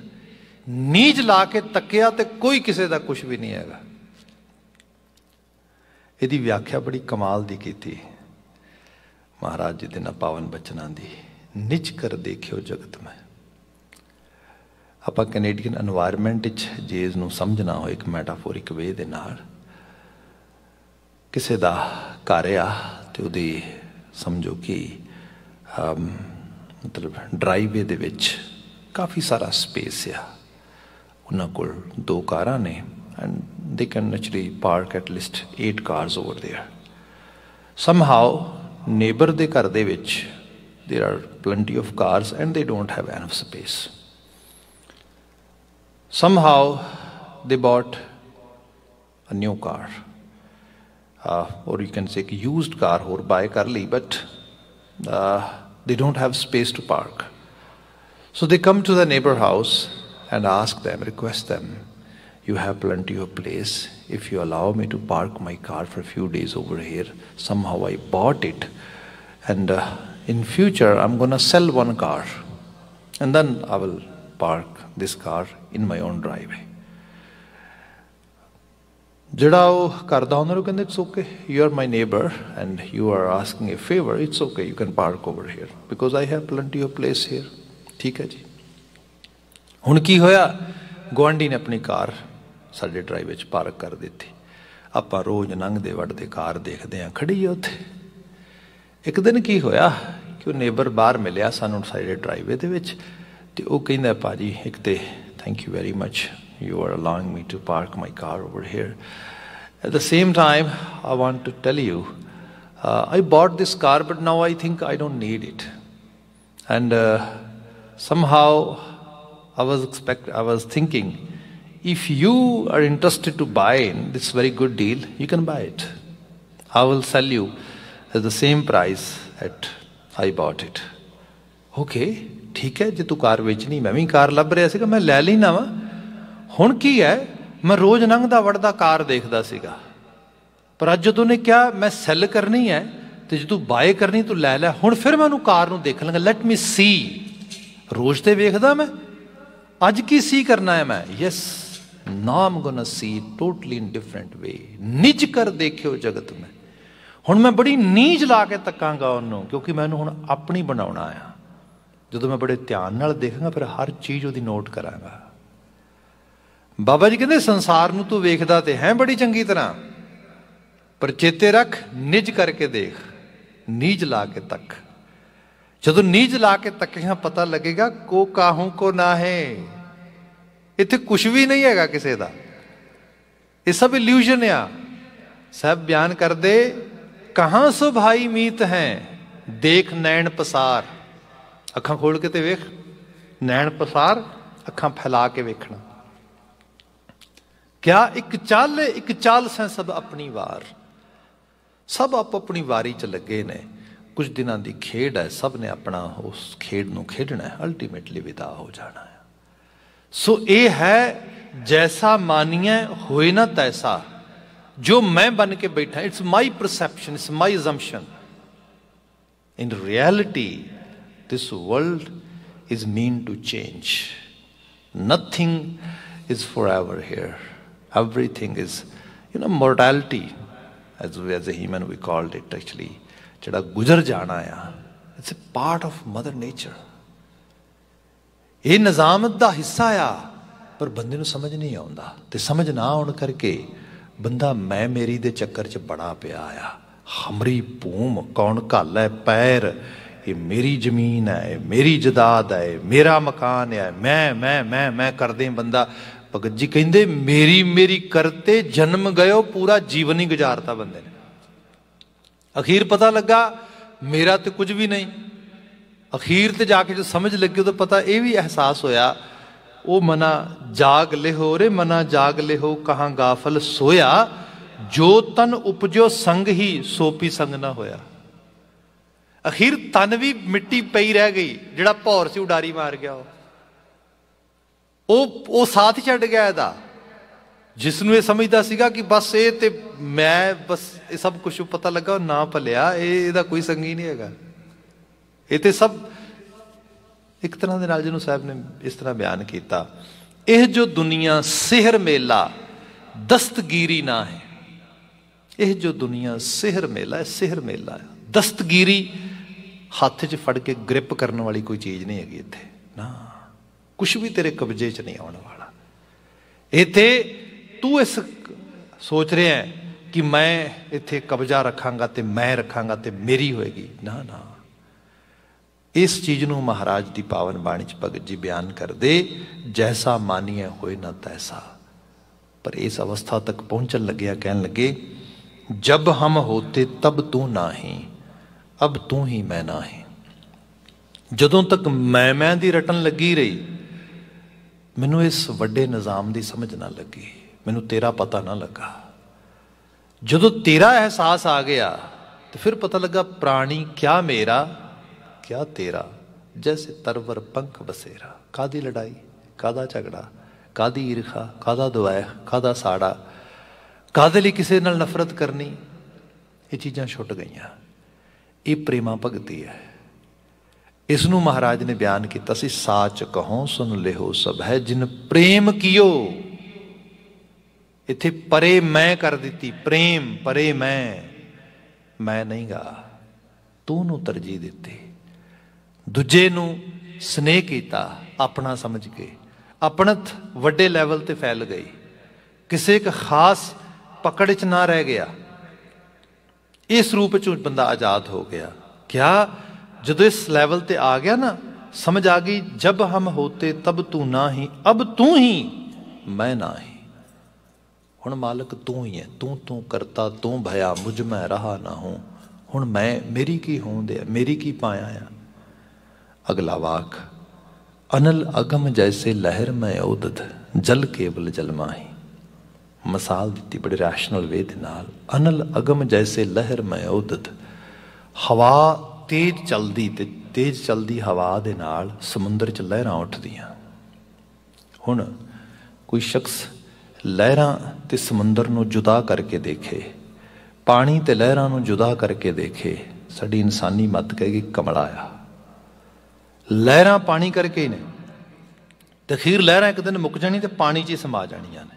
ਨੀਜ ਲਾ ਕੇ ਤੱਕਿਆ ਤੇ ਕੋਈ ਕਿਸੇ ਦਾ ਕੁਝ ਵੀ ਨਹੀਂ ਹੈਗਾ। ਇਹਦੀ ਵਿਆਖਿਆ ਬੜੀ ਕਮਾਲ ਦੀ ਕੀਤੀ। ਮਹਾਰਾਜ ਜੀ ਦੇ ਨਾ ਪਾਵਨ ਬਚਨਾਂ ਦੀ ਨਿਜ ਕਰ ਦੇਖਿਓ ਜਗਤ ਮੈਂ। ਆਪਾਂ ਕੈਨੇਡੀਅਨ এনवायरमेंट ਵਿੱਚ ਜੇਜ਼ ਨੂੰ ਸਮਝਣਾ ਹੋ ਇੱਕ ਮੈਟਾਫੋਰਿਕ ਵੇ ਦੇ ਨਾਲ। ਕਿਸੇ ਦਾ ਘਰ ਆ ਤੇ ਉਹਦੀ ਸਮਝੋ ਕਿ ਮਤਲਬ ਡਰਾਈਵੇ ਦੇ ਵਿੱਚ ਕਾਫੀ ਸਾਰਾ ਸਪੇਸ ਆ। ਉਹਨਾਂ ਕੋਲ ਦੋ ਕਾਰਾਂ ਨੇ and they can actually park at least 8 cars over there. Somehow, neighbor ਦੇ ਘਰ ਦੇ ਵਿੱਚ there are plenty of cars and they don't have enough space. Somehow, they bought a new car. Uh, or you can say used car or buy carly, but uh, they don't have space to park. So they come to the neighbor house and ask them, request them, you have plenty of place if you allow me to park my car for a few days over here somehow i bought it and uh, in future i'm going to sell one car and then i will park this car in my own driveway ਜਿਹੜਾ ਉਹ ਕਰਦਾ ਉਹਨਾਂ ਨੂੰ ਕਹਿੰਦੇ it's okay you are my neighbour and you are asking a favour it's okay you can park over here because I have plenty of place here ਠੀਕ ਹੈ ਜੀ ਹੁਣ ਕੀ ਹੋਇਆ ਗਵਾਂਡੀ ਨੇ ਆਪਣੀ ਕਾਰ ਸਾਡੇ ਡਰਾਈਵ ਵਿੱਚ ਪਾਰਕ ਕਰ ਦਿੱਤੀ ਆਪਾਂ ਰੋਜ਼ ਲੰਘਦੇ ਵੜਦੇ ਕਾਰ ਦੇਖਦੇ ਆਂ ਖੜੀ ਆ ਉੱਥੇ ਇੱਕ ਦਿਨ ਕੀ ਹੋਇਆ ਕਿ ਉਹ ਨੇਬਰ ਬਾਹਰ ਮਿਲਿਆ ਸਾਨੂੰ ਸਾਡੇ ਡਰਾਈਵੇ ਦੇ ਵਿੱਚ ਤੇ ਉਹ ਕਹਿੰਦਾ ਭਾਜੀ ਇੱਕ ਤੇ thank you very much you are allowing me to park my car over here. At the same time, I want to tell you, uh, I bought this car, but now I think I don't need it. And uh, somehow I was expect, I was thinking, if you are interested to buy in this very good deal, you can buy it. I will sell you at the same price at I bought it. Okay, ਠੀਕ ਹੈ ਜੇ ਤੂੰ ਕਾਰ ਵੇਚਣੀ ਮੈਂ ਵੀ ਕਾਰ ਲੱਭ ਰਿਹਾ ਸੀਗਾ ਮੈਂ ਲੈ ਲੈਣਾ ਵਾ ਹੁਣ ਕੀ ਹੈ ਮੈਂ ਰੋਜ਼ ਲੰਘਦਾ ਵੜਦਾ ਕਾਰ ਦੇਖਦਾ ਸੀਗਾ ਪਰ ਅੱਜ ਜਦੋਂ ਨੇ ਕਿਹਾ ਮੈਂ ਸੈੱਲ ਕਰਨੀ ਹੈ ਤੇ ਜੇ ਤੂੰ ਬਾਏ ਕਰਨੀ ਤੂੰ ਲੈ ਲੈ ਹੁਣ ਫਿਰ ਮੈਂ ਉਹਨੂੰ ਕਾਰ ਨੂੰ ਦੇਖ ਲਾਂਗਾ ਲੈਟ ਮੀ ਸੀ ਰੋਜ਼ ਤੇ ਵੇਖਦਾ ਮੈਂ ਅੱਜ ਕੀ ਸੀ ਕਰਨਾ ਹੈ ਮੈਂ yes now I'm gonna see totally in different way. ਨਿਜ ਕਰ ਦੇਖਿਓ ਜਗਤ ਮੈਂ। ਹੁਣ ਮੈਂ ਬੜੀ ਨੀਜ ਲਾ ਕੇ ਤੱਕਾਂਗਾ ਉਹਨੂੰ, ਕਿਉਂਕਿ ਮੈਨੂੰ ਹੁਣ ਆਪਣੀ ਬਣਾਉਣਾ ਆ। ਜਦੋਂ ਮੈਂ ਬੜੇ ਧਿਆਨ ਨਾਲ ਦੇਖਾਂਗਾ, ਫਿਰ ਹਰ ਚੀਜ਼ ਉਹਦੀ ਨੋਟ ਕਰਾਂਗਾ। ਬਾਬਾ ਜੀ ਕਹਿੰਦੇ, ਸੰਸਾਰ ਨੂੰ ਤੂੰ ਵੇਖਦਾ ਤੇ ਹੈ ਬੜੀ ਚੰਗੀ ਤਰ੍ਹਾਂ। ਪਰ ਚੇਤੇ ਰੱਖ, ਨਿਜ ਕਰਕੇ ਦੇਖ। ਨੀਜ ਲਾ ਕੇ ਤੱਕ। ਜਦੋਂ ਨੀਜ ਲਾ ਕੇ ਤੱਕਿਆ ਪਤਾ ਲੱਗੇਗਾ, ਕੋ ਕਾਹੂ ਕੋ ਨਾ ਹੈ। ਇੱਥੇ ਕੁਝ ਵੀ ਨਹੀਂ ਹੈਗਾ ਕਿਸੇ ਦਾ। ਇਹ ਸਭ ਇਲੂਜਨ ਆ। ਸਭ ਬਿਆਨ ਕਰਦੇ, ਕਹਾਂ ਸੋ ਭਾਈ ਮੀਤ ਹੈ? ਦੇਖ ਨੈਣ ਪਸਾਰ। ਅੱਖਾਂ ਖੋਲ ਕੇ ਤੇ ਵੇਖ। ਨੈਣ ਪਸਾਰ, ਅੱਖਾਂ ਫੈਲਾ ਕੇ ਵੇਖਣਾ। ਕਿਆ ਇੱਕ ਚੱਲ ਇੱਕ ਚੱਲ ਸੈ ਸਭ ਆਪਣੀ ਵਾਰ। ਸਭ ਆਪ ਆਪਣੀ ਵਾਰੀ ਚ ਲੱਗੇ ਨੇ। ਕੁਝ ਦਿਨਾਂ ਦੀ ਖੇਡ ਹੈ, ਸਭ ਨੇ ਆਪਣਾ ਉਸ ਖੇਡ ਨੂੰ ਖੇਡਣਾ ਹੈ। ਅਲਟੀਮੇਟਲੀ ਵਿਦਾ ਹੋ ਜਾਣਾ ਹੈ। ਸੋ ਇਹ ਹੈ ਜੈਸਾ ਮਾਨੀਏ ਹੋਏ ਨਾ ਤੈਸਾ ਜੋ ਮੈਂ ਬਣ ਕੇ ਬੈਠਾ it's my perception it's my assumption in reality this world is mean to change nothing is forever here everything is you know mortality as we as a human we called it actually ਜਿਹੜਾ ਗੁਜ਼ਰ ਜਾਣਾ ਆ ਇਟਸ ਅ ਇਹ ਨਿਜ਼ਾਮ ਦਾ ਹਿੱਸਾ ਆ, ਪਰ ਬੰਦੇ ਨੂੰ ਸਮਝ ਨਹੀਂ ਆਉਂਦਾ ਤੇ ਸਮਝ ਨਾ ਆਉਣ ਕਰਕੇ ਬੰਦਾ ਮੈਂ ਮੇਰੀ ਦੇ ਚੱਕਰ 'ਚ ਬੜਾ ਪਿਆ ਆ। ਹਮਰੀ ਭੂਮ ਕੌਣ ਘੱਲ ਹੈ ਪੈਰ, ਇਹ ਮੇਰੀ ਜ਼ਮੀਨ ਹੈ ਮੇਰੀ ਜਦਾਦ ਹੈ ਮੇਰਾ ਮਕਾਨ ਹੈ ਮੈਂ ਮੈਂ ਮੈਂ ਮੈਂ ਕਰਦੇ ਬੰਦਾ। ਭਗਤ ਜੀ ਕਹਿੰਦੇ, ਮੇਰੀ ਮੇਰੀ ਕਰਤੇ ਜਨਮ ਗਇਓ, ਪੂਰਾ ਜੀਵਨ ਹੀ ਗੁਜ਼ਾਰਤਾ ਬੰਦੇ ਨੇ। ਅਖੀਰ ਪਤਾ ਲੱਗਾ, ਮੇਰਾ ਤੇ ਕੁਝ ਵੀ ਨਹੀਂ। ਅਖੀਰ ਤੇ ਜਾ ਕੇ ਜੋ ਸਮਝ ਲੱਗੀ, ਉਦੋਂ ਪਤਾ ਇਹ ਵੀ ਅਹਿਸਾਸ ਹੋਇਆ, ਉਹ ਮਨਾ ਜਾਗ ਲਿਹੋ ਰੇ, ਮਨਾ ਜਾਗ ਲਿਹੋ, ਕਹਾਂ ਗਾਫਲ ਸੋਇਆ, ਜੋ ਤਨ ਉਪਜੋ ਸੰਗ ਹੀ ਸੋਪੀ ਸੰਗ ਨਾ ਹੋਇਆ। ਅਖੀਰ ਤਨ ਵੀ ਮਿੱਟੀ ਪਈ ਰਹਿ ਗਈ, ਜਿਹੜਾ ਭੌਰ ਸੀ ਉਡਾਰੀ ਮਾਰ ਗਿਆ ਉਹ। ਉਹ ਉਹ ਸਾਥ ਛੱਡ ਗਿਆ ਇਹਦਾ। ਜਿਸ ਨੂੰ ਇਹ ਸਮਝਦਾ ਸੀਗਾ ਕਿ ਬਸ ਇਹ ਤੇ ਮੈਂ, ਬਸ ਇਹ ਸਭ ਕੁਝ ਪਤਾ ਲੱਗਾ, ਉਹ ਨਾ ਭਲਿਆ, ਇਹ, ਇਹਦਾ ਕੋਈ ਸੰਗੀ ਨਹੀਂ ਹੈਗਾ। ਇਹ ਤੇ ਸਭ ਇੱਕ ਤਰ੍ਹਾਂ ਦੇ ਨਾਲ ਜਿਹਨੂੰ ਸਾਹਿਬ ਨੇ ਇਸ ਤਰ੍ਹਾਂ ਬਿਆਨ ਕੀਤਾ। ਇਹ ਜੋ ਦੁਨੀਆ ਸਿਹਰ ਮੇਲਾ, ਦਸਤਗੀਰੀ ਨਾ ਹੈ। ਇਹ ਜੋ ਦੁਨੀਆ ਸਿਹਰ ਮੇਲਾ ਹੈ, ਸਿਹਰ ਮੇਲਾ ਹੈ। ਦਸਤਗੀਰੀ ਹੱਥ 'ਚ ਫੜ ਕੇ ਗ੍ਰਿਪ ਕਰਨ ਵਾਲੀ ਕੋਈ ਚੀਜ਼ ਨਹੀਂ ਹੈਗੀ ਇੱਥੇ। ਨਾ ਕੁਝ ਵੀ ਤੇਰੇ ਕਬਜ਼ੇ 'ਚ ਨਹੀਂ ਆਉਣ ਵਾਲਾ। ਇੱਥੇ ਤੂੰ ਇਸ ਸੋਚ ਰਿਹਾ ਕਿ ਮੈਂ ਇੱਥੇ ਕਬਜ਼ਾ ਰੱਖਾਂਗਾ ਤੇ ਮੈਂ ਰੱਖਾਂਗਾ ਤੇ ਮੇਰੀ ਹੋਏਗੀ। ਨਾ ਨਾ। ਇਸ ਚੀਜ਼ ਨੂੰ ਮਹਾਰਾਜ ਦੀ ਪਾਵਨ ਬਾਣੀ ਚ ਭਗਤ ਜੀ ਬਿਆਨ ਕਰਦੇ, ਜੈਸਾ ਮਾਨੀਏ ਹੋਏ ਨਾ ਤੈਸਾ। ਪਰ ਇਸ ਅਵਸਥਾ ਤੱਕ ਪਹੁੰਚਣ ਲੱਗਿਆ, ਕਹਿਣ ਲੱਗੇ, ਜਬ ਹਮ ਹੋਤੇ ਤਬ ਤੂੰ ਨਾਹੀ, ਅਬ ਤੂੰ ਹੀ ਮੈਂ ਨਾਹੀ। ਜਦੋਂ ਤੱਕ ਮੈਂ ਮੈਂ ਦੀ ਰਟਨ ਲੱਗੀ ਰਹੀ, ਮੈਨੂੰ ਇਸ ਵੱਡੇ ਨਿਜ਼ਾਮ ਦੀ ਸਮਝ ਨਾ ਲੱਗੀ, ਮੈਨੂੰ ਤੇਰਾ ਪਤਾ ਨਾ ਲੱਗਾ। ਜਦੋਂ ਤੇਰਾ ਅਹਿਸਾਸ ਆ ਗਿਆ, ਤੇ ਫਿਰ ਪਤਾ ਲੱਗਾ, ਪ੍ਰਾਣੀ ਕਿਆ ਮੇਰਾ? ਕਿਆ ਤੇਰਾ? ਜੈਸੇ ਤਰਵਰ ਪੰਖ ਬਸੇਰਾ। ਕਾਦੀ ਲੜਾਈ? ਕਾਦਾ ਝਗੜਾ? ਕਾਦੀ ਈਰਖਾ? ਕਾਦਾ ਦੁਆਇ ਕਾਦਾ ਸਾੜਾ? ਕਾਦੇ ਲਈ ਕਿਸੇ ਨਾਲ ਨਫ਼ਰਤ ਕਰਨੀ? ਇਹ ਚੀਜ਼ਾਂ ਛੁੱਟ ਗਈਆਂ। ਇਹ ਪ੍ਰੇਮਾ ਭਗਤੀ ਹੈ। ਇਸ ਨੂੰ ਮਹਾਰਾਜ ਨੇ ਬਿਆਨ ਕੀਤਾ ਸੀ, ਸਾਚ ਕਹੋ, ਸੁਨ ਲਿਹੋ ਸਭ ਹੈ, ਜਿਨ ਪ੍ਰੇਮ ਕੀਓ। ਇੱਥੇ ਪਰੇ ਮੈਂ ਕਰ ਦਿੱਤੀ, ਪ੍ਰੇਮ, ਪਰੇ ਮੈਂ। ਮੈਂ ਨਹੀਂਗਾ। ਤੂੰ ਨੂੰ ਤਰਜੀਹ ਦਿੱਤੀ। ਦੂਜੇ ਨੂੰ ਸਨੇਹ ਕੀਤਾ, ਆਪਣਾ ਸਮਝ ਕੇ। ਆਪਣਤ ਵੱਡੇ ਲੈਵਲ ਤੇ ਫੈਲ ਗਈ। ਕਿਸੇ ਇੱਕ ਖਾਸ ਪਕੜ 'ਚ ਨਾ ਰਹਿ ਗਿਆ। ਇਸ ਰੂਪ 'ਚ ਬੰਦਾ ਆਜ਼ਾਦ ਹੋ ਗਿਆ। ਕਿਆ? ਜਦੋਂ ਇਸ ਲੈਵਲ ਤੇ ਆ ਗਿਆ ਨਾ, ਸਮਝ ਆ ਗਈ, ਜਬ ਹਮ ਹੋਤੇ ਤਬ ਤੂੰ ਨਾ ਹੀ ਅਬ ਤੂੰ ਹੀ, ਮੈਂ ਨਾ ਹੀ ਹੁਣ ਮਾਲਕ ਤੂੰ ਹੀ ਹੈ, ਤੂੰ ਤੂੰ ਕਰਤਾ, ਤੂੰ ਭਇਆ, ਮੁਝ ਮੈਂ ਰਹਾ ਨਾ ਹੂੰ। ਹੁਣ ਮੈਂ, ਮੇਰੀ ਕੀ ਹੋਂਦ ਹੈ, ਮੇਰੀ ਕੀ ਪਾਇਆ ਆ? ਅਗਲਾ ਵਾਕ, ਅਨਲ ਅਗਮ ਜੈਸੇ ਲਹਿਰ ਮੈਂ ਉਦਦ ਜਲ ਕੇਵਲ ਜਲ ਮਾਹੀ। ਮਿਸਾਲ ਦਿੱਤੀ ਬੜੇ ਰੈਸ਼ਨਲ ਵੇ ਦੇ ਨਾਲ, ਅਨਲ ਅਗਮ ਜੈਸੇ ਲਹਿਰ ਮੈਂ ਉਦਦ ਹਵਾ ਤੇਜ਼ ਚਲਦੀ ਤੇ ਤੇਜ਼ ਚਲਦੀ ਹਵਾ ਦੇ ਨਾਲ ਸਮੁੰਦਰ 'ਚ ਲਹਿਰਾਂ ਉੱਠਦੀਆਂ। ਹੁਣ ਕੋਈ ਸ਼ਖਸ ਲਹਿਰਾਂ ਤੇ ਸਮੁੰਦਰ ਨੂੰ ਜੁਦਾ ਕਰਕੇ ਦੇਖੇ, ਪਾਣੀ ਤੇ ਲਹਿਰਾਂ ਨੂੰ ਜੁਦਾ ਕਰਕੇ ਦੇਖੇ, ਸਾਡੀ ਇਨਸਾਨੀ ਮਤ ਕਹੇਗੀ ਕਮਲਾ ਆ ਲਹਿਰਾਂ ਪਾਣੀ ਕਰਕੇ ਹੀ ਨੇ। ਤੇ ਅਖੀਰ ਲਹਿਰਾਂ ਇੱਕ ਦਿਨ ਮੁੱਕ ਜਾਣੀ ਤੇ ਪਾਣੀ 'ਚ ਹੀ ਸਮਾ ਜਾਣੀਆਂ ਨੇ।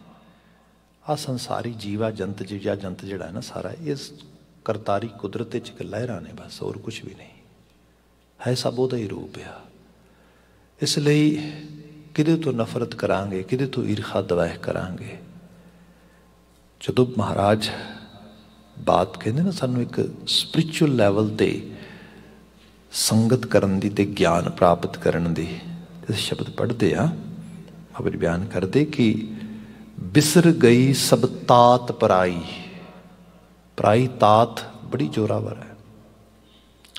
ਆ ਸੰਸਾਰੀ ਜੀਵਾ ਜੰਤ ਜੀਵਾ ਜੰਤ ਜਿਹੜਾ ਹੈ ਨਾ ਸਾਰਾ ਇਸ ਕਰਤਾਰੀ ਕੁਦਰਤ ਵਿੱਚ ਇੱਕ ਲਹਿਰਾਂ ਨੇ ਬਸ, ਹੋਰ ਕੁਝ ਵੀ ਨਹੀਂ। ਹੈ ਸਭ ਉਹਦਾ ਹੀ ਰੂਪ ਆ। ਇਸ ਲਈ ਕਿਹਦੇ ਤੋਂ ਨਫ਼ਰਤ ਕਰਾਂਗੇ, ਕਿਹਦੇ ਤੋਂ ਈਰਖਾ ਦਵਾਇ ਕਰਾਂਗੇ? ਜਦੋਂ ਮਹਾਰਾਜ ਬਾਤ ਕਹਿੰਦੇ ਨਾ, ਸਾਨੂੰ ਇੱਕ ਸਪਿਰਚੁਅਲ ਲੈਵਲ ਤੇ ਸੰਗਤ ਕਰਨ ਦੀ ਤੇ ਗਿਆਨ ਪ੍ਰਾਪਤ ਕਰਨ ਦੀ ਇਸ ਸ਼ਬਦ ਪੜ੍ਹਦੇ ਆ। ਆਪਣੀ ਬਿਆਨ ਕਰਦੇ ਕਿ ਬਿਸਰ ਗਈ ਸਭ ਤਾਤ ਪਰਾਈ। ਪਰਾਈ ਤਾਤ ਬੜੀ ਜੋਰਾਵਰ ਹੈ।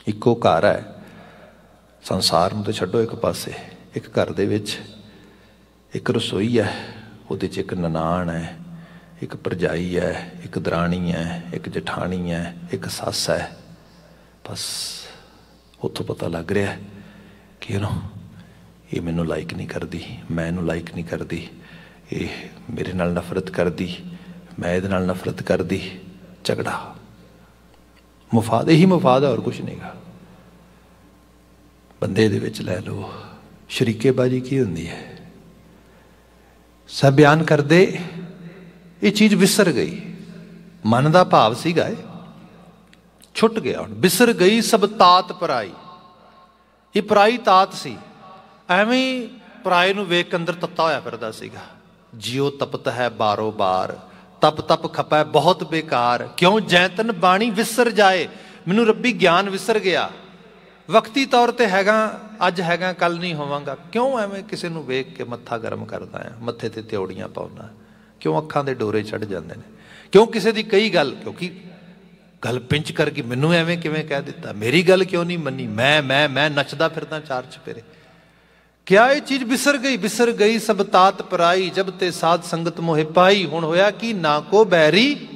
ਇੱਕੋ ਘਰ ਹੈ। ਸੰਸਾਰ ਨੂੰ ਤੇ ਛੱਡੋ ਇੱਕ ਪਾਸੇ। ਇੱਕ ਘਰ ਦੇ ਵਿੱਚ ਇੱਕ ਰਸੋਈ ਹੈ। ਉਹਦੇ 'ਚ ਇੱਕ ਨਨਾਣ ਹੈ। ਇੱਕ ਪਰਜਾਈ ਹੈ। ਇੱਕ ਦਰਾਣੀ ਹੈ। ਇੱਕ ਜਠਾਣੀ ਹੈ। ਇੱਕ ਸੱਸ ਹੈ। ਬਸ ਉੱਥੋਂ ਪਤਾ ਲੱਗ ਰਿਹਾ ਕਿ ਯੂ ਇਹ ਮੈਨੂੰ ਲਾਈਕ ਨਹੀਂ ਕਰਦੀ, ਮੈਂ ਇਹਨੂੰ ਲਾਈਕ ਨਹੀਂ ਕਰਦੀ, ਇਹ ਮੇਰੇ ਨਾਲ ਨਫ਼ਰਤ ਕਰਦੀ, ਮੈਂ ਇਹਦੇ ਨਾਲ ਨਫ਼ਰਤ ਕਰਦੀ, ਝਗੜਾ। ਮਫਾਦ ਹੀ ਮਫਾਦ ਹੋਰ ਔਰ ਕੁਝ ਨਹੀਂਗਾ ਬੰਦੇ ਦੇ ਵਿੱਚ ਲੈ ਲਓ, ਸ਼ਰੀਕੇਬਾਜੀ ਕੀ ਹੁੰਦੀ ਹੈ? ਸਭ ਬਿਆਨ ਕਰਦੇ, ਇਹ ਚੀਜ਼ ਵਿਸਰ ਗਈ। ਮਨ ਦਾ ਭਾਵ ਸੀਗਾ ਇਹ। ਛੁੱਟ ਗਿਆ ਹੁਣ। ਵਿਸਰ ਗਈ, ਸਭ ਤਾਤ ਪਰਾਈ। ਇਹ ਪਰਾਈ ਤਾਤ ਸੀ। ਐਵੇਂ ਹੀ ਪਰਾਏ ਨੂੰ ਵੇਖ ਅੰਦਰ ਤੱਤਾ ਹੋਇਆ ਫਿਰਦਾ ਸੀਗਾ। ਜਿਉ ਤਪਤ ਹੈ ਬਾਰੋ ਬਾਰ। ਤਪ ਤਪ ਖਪੈ ਬਹੁਤ ਬੇਕਾਰ। ਕਿਉਂ ਜੈਤਨ ਬਾਣੀ ਵਿਸਰ ਜਾਏ? ਮੈਨੂੰ ਰੱਬੀ ਗਿਆਨ ਵਿਸਰ ਗਿਆ। ਵਕਤੀ ਤੌਰ ਤੇ ਹੈਗਾ, ਅੱਜ ਹੈਗਾ ਕੱਲ ਨਹੀਂ ਹੋਵਾਂਗਾ। ਕਿਉਂ ਐਵੇਂ ਕਿਸੇ ਨੂੰ ਵੇਖ ਕੇ ਮੱਥਾ ਗਰਮ ਕਰਦਾ ਆ? ਮੱਥੇ ਤੇ ਤਿਉੜੀਆਂ ਪਾਉਣਾ ਕਿਉਂ ਅੱਖਾਂ ਦੇ ਡੋਰੇ ਛੱਡ ਜਾਂਦੇ ਨੇ? ਕਿਉਂ ਕਿਸੇ ਦੀ ਕਈ ਗੱਲ? ਕਿਉਂਕਿ ਗੱਲ ਪਿੰਚ ਕਰਕੇ ਮੈਨੂੰ ਐਵੇਂ ਕਿਵੇਂ ਕਹਿ ਦਿੱਤਾ? ਮੇਰੀ ਗੱਲ ਕਿਉਂ ਨਹੀਂ ਮੰਨੀ? ਮੈਂ ਮੈਂ ਮੈਂ ਨੱਚਦਾ ਫਿਰਦਾ ਚਾਰ ਚਪੇਰੇ ਕਿਆ ਇਹ ਚੀਜ਼ ਵਿਸਰ ਗਈ? ਬਿਸਰ ਗਈ ਸਭ ਤਾਤ ਪਰਾਈ, ਜਬ ਤੇ ਸਾਧ ਸੰਗਤ ਮੋਹਿ ਪਾਈ। ਹੁਣ ਹੋਇਆ ਕਿ? ਨਾ ਕੋ ਬੈਰੀ,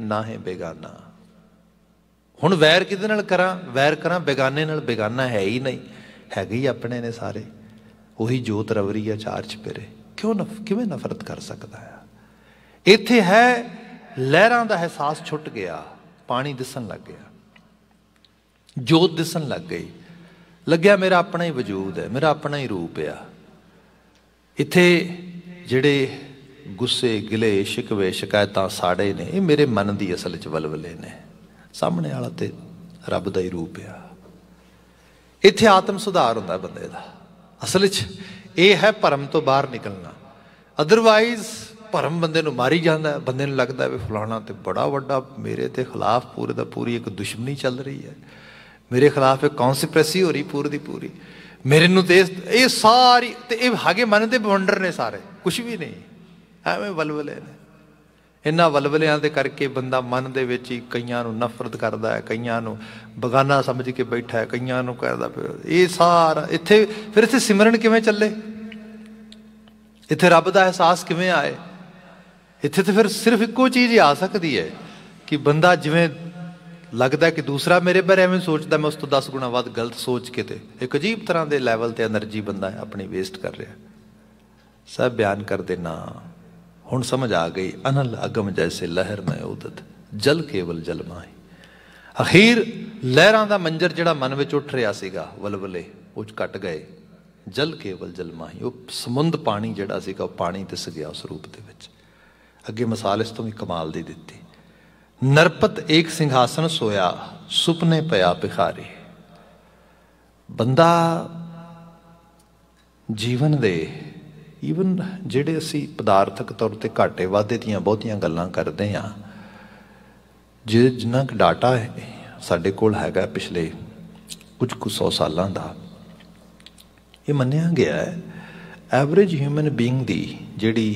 ਨਾ ਹੈ ਬੇਗਾਨਾ। ਹੁਣ ਵੈਰ ਕਿਹਦੇ ਨਾਲ ਕਰਾਂ? ਵੈਰ ਕਰਾਂ, ਬੇਗਾਨੇ ਨਾਲ। ਬੇਗਾਨਾ ਹੈ ਹੀ ਨਹੀਂ। ਹੈਗੇ ਹੀ ਆਪਣੇ ਨੇ ਸਾਰੇ। ਉਹੀ ਜੋਤ ਰਵਰੀ ਆ ਚਾਰ ਚਪੇਰੇ ਕਿਉਂ ਨਫ, ਕਿਵੇਂ ਨਫ਼ਰਤ ਕਰ ਸਕਦਾ ਆ? ਇੱਥੇ ਹੈ, ਲਹਿਰਾਂ ਦਾ ਅਹਿਸਾਸ ਛੁੱਟ ਗਿਆ। ਪਾਣੀ ਦਿਸਣ ਲੱਗ ਗਿਆ। ਜੋਤ ਦਿਸਣ ਲੱਗ ਗਈ। ਲੱਗਿਆ ਮੇਰਾ ਆਪਣਾ ਹੀ ਵਜੂਦ ਹੈ, ਮੇਰਾ ਆਪਣਾ ਹੀ ਰੂਪ ਆ। ਇੱਥੇ ਜਿਹੜੇ ਗੁੱਸੇ, ਗਿਲੇ, ਸ਼ਿਕਵੇ, ਸ਼ਿਕਾਇਤਾਂ ਸਾੜੇ ਨੇ, ਇਹ ਮੇਰੇ ਮਨ ਦੀ ਅਸਲ 'ਚ ਵਲਵਲੇ ਨੇ। ਸਾਹਮਣੇ ਵਾਲਾ ਤੇ ਰੱਬ ਦਾ ਹੀ ਰੂਪ ਆ। ਇੱਥੇ ਆਤਮ ਸੁਧਾਰ ਹੁੰਦਾ ਬੰਦੇ ਦਾ। ਅਸਲ 'ਚ ਇਹ ਹੈ ਭਰਮ ਤੋਂ ਬਾਹਰ ਨਿਕਲਣਾ। ਅਦਰਵਾਈਜ਼ ਭਰਮ ਬੰਦੇ ਨੂੰ ਮਾਰੀ ਜਾਂਦਾ ਹੈ। ਬੰਦੇ ਨੂੰ ਲੱਗਦਾ ਵੀ ਫਲਾਣਾ ਤੇ ਬੜਾ ਵੱਡਾ ਮੇਰੇ ਤੇ ਖਿਲਾਫ ਪੂਰੇ ਦਾ ਪੂਰੀ ਇੱਕ ਦੁਸ਼ਮਣੀ ਚੱਲ ਰਹੀ ਹੈ। ਮੇਰੇ ਖਿਲਾਫ ਇੱਕ ਕੌਨਸਪੀਰੇਸੀ ਹੋ ਰਹੀ ਪੂਰੀ ਦੀ ਪੂਰੀ। ਮੇਰੇ ਨੂੰ ਤੇ ਇਹ ਸਾਰੀ ਤੇ ਇਹ ਹਾਗੇ ਮਨ ਦੇ ਬਵੰਡਰ ਨੇ ਸਾਰੇ। ਕੁਝ ਵੀ ਨਹੀਂ। ਐਵੇਂ ਵਲਵਲੇ ਨੇ। ਇਹਨਾਂ ਵਲਵਲਿਆਂ ਦੇ ਕਰਕੇ ਬੰਦਾ ਮਨ ਦੇ ਵਿੱਚ ਹੀ ਕਈਆਂ ਨੂੰ ਨਫ਼ਰਤ ਕਰਦਾ ਹੈ, ਕਈਆਂ ਨੂੰ ਬਗਾਨਾ ਸਮਝ ਕੇ ਬੈਠਾ ਹੈ, ਕਈਆਂ ਨੂੰ ਕਰਦਾ ਫਿਰ ਇਹ ਸਾਰਾ ਇੱਥੇ ਫਿਰ ਇੱਥੇ ਸਿਮਰਨ ਕਿਵੇਂ ਚੱਲੇ? ਇੱਥੇ ਰੱਬ ਦਾ ਅਹਿਸਾਸ ਕਿਵੇਂ ਆਏ? ਇੱਥੇ ਤਾਂ ਫਿਰ ਸਿਰਫ ਇੱਕੋ ਚੀਜ਼ ਹੀ ਆ ਸਕਦੀ ਹੈ ਕਿ ਬੰਦਾ ਜਿਵੇਂ ਲੱਗਦਾ ਕਿ ਦੂਸਰਾ ਮੇਰੇ ਬਾਰੇ ਐਵੇਂ ਸੋਚਦਾ, ਮੈਂ ਉਸ ਤੋਂ 10 ਗੁਣਾ ਵੱਧ ਗਲਤ ਸੋਚ ਕੇ ਤੇ ਇੱਕ ਅਜੀਬ ਤਰ੍ਹਾਂ ਦੇ ਲੈਵਲ ਤੇ એનર્ਜੀ ਬੰਦਾ ਆਪਣੀ ਵੇਸਟ ਕਰ ਰਿਹਾ ਸਭ ਬਿਆਨ ਕਰ ਦੇਣਾ ਹੁਣ ਸਮਝ ਆ ਗਈ, ਅਨਲ ਅਗਮ ਜੈਸੇ ਲਹਿਰ ਮੈਂ ਉਦਤ, ਜਲ ਕੇਵਲ ਜਲ ਮਾਹੀ। ਅਖੀਰ ਲਹਿਰਾਂ ਦਾ ਮੰਜਰ ਜਿਹੜਾ ਮਨ ਵਿੱਚ ਉੱਠ ਰਿਹਾ ਸੀਗਾ, ਵਲਵਲੇ, ਉਹ ਕੱਟ ਗਏ। ਜਲ ਕੇਵਲ ਜਲ ਮਾਹੀ, ਉਹ ਸਮੁੰਦ ਪਾਣੀ ਜਿਹੜਾ ਸੀਗਾ, ਉਹ ਪਾਣੀ ਦਿਸ ਗਿਆ ਉਸ ਰੂਪ ਦੇ ਵਿੱਚ। ਅੱਗੇ ਮਿਸਾਲ ਇਸ ਤੋਂ ਵੀ ਕਮਾਲ ਦੀ ਦਿੱਤੀ। ਨਰਪਤ ਏਕ ਸਿੰਘਾਸਨ ਸੋਇਆ, ਸੁਪਨੇ ਪਿਆ ਭਿਖਾਰੀ। ਬੰਦਾ ਜੀਵਨ ਦੇ ਈਵਨ ਜਿਹੜੇ ਅਸੀਂ ਪਦਾਰਥਕ ਤੌਰ ਤੇ ਘਾਟੇ ਵਾਧੇ ਦੀਆਂ ਬਹੁਤੀਆਂ ਗੱਲਾਂ ਕਰਦੇ ਆ ਜੇ ਜਿੰਨਾ ਕੁ ਡਾਟਾ ਸਾਡੇ ਕੋਲ ਹੈਗਾ ਪਿਛਲੇ ਕੁਝ ਕੁ 100 ਸਾਲਾਂ ਦਾ, ਇਹ ਮੰਨਿਆ ਗਿਆ ਹੈ ਐਵਰੇਜ ਹਿਊਮਨ ਬੀਇੰਗ ਦੀ ਜਿਹੜੀ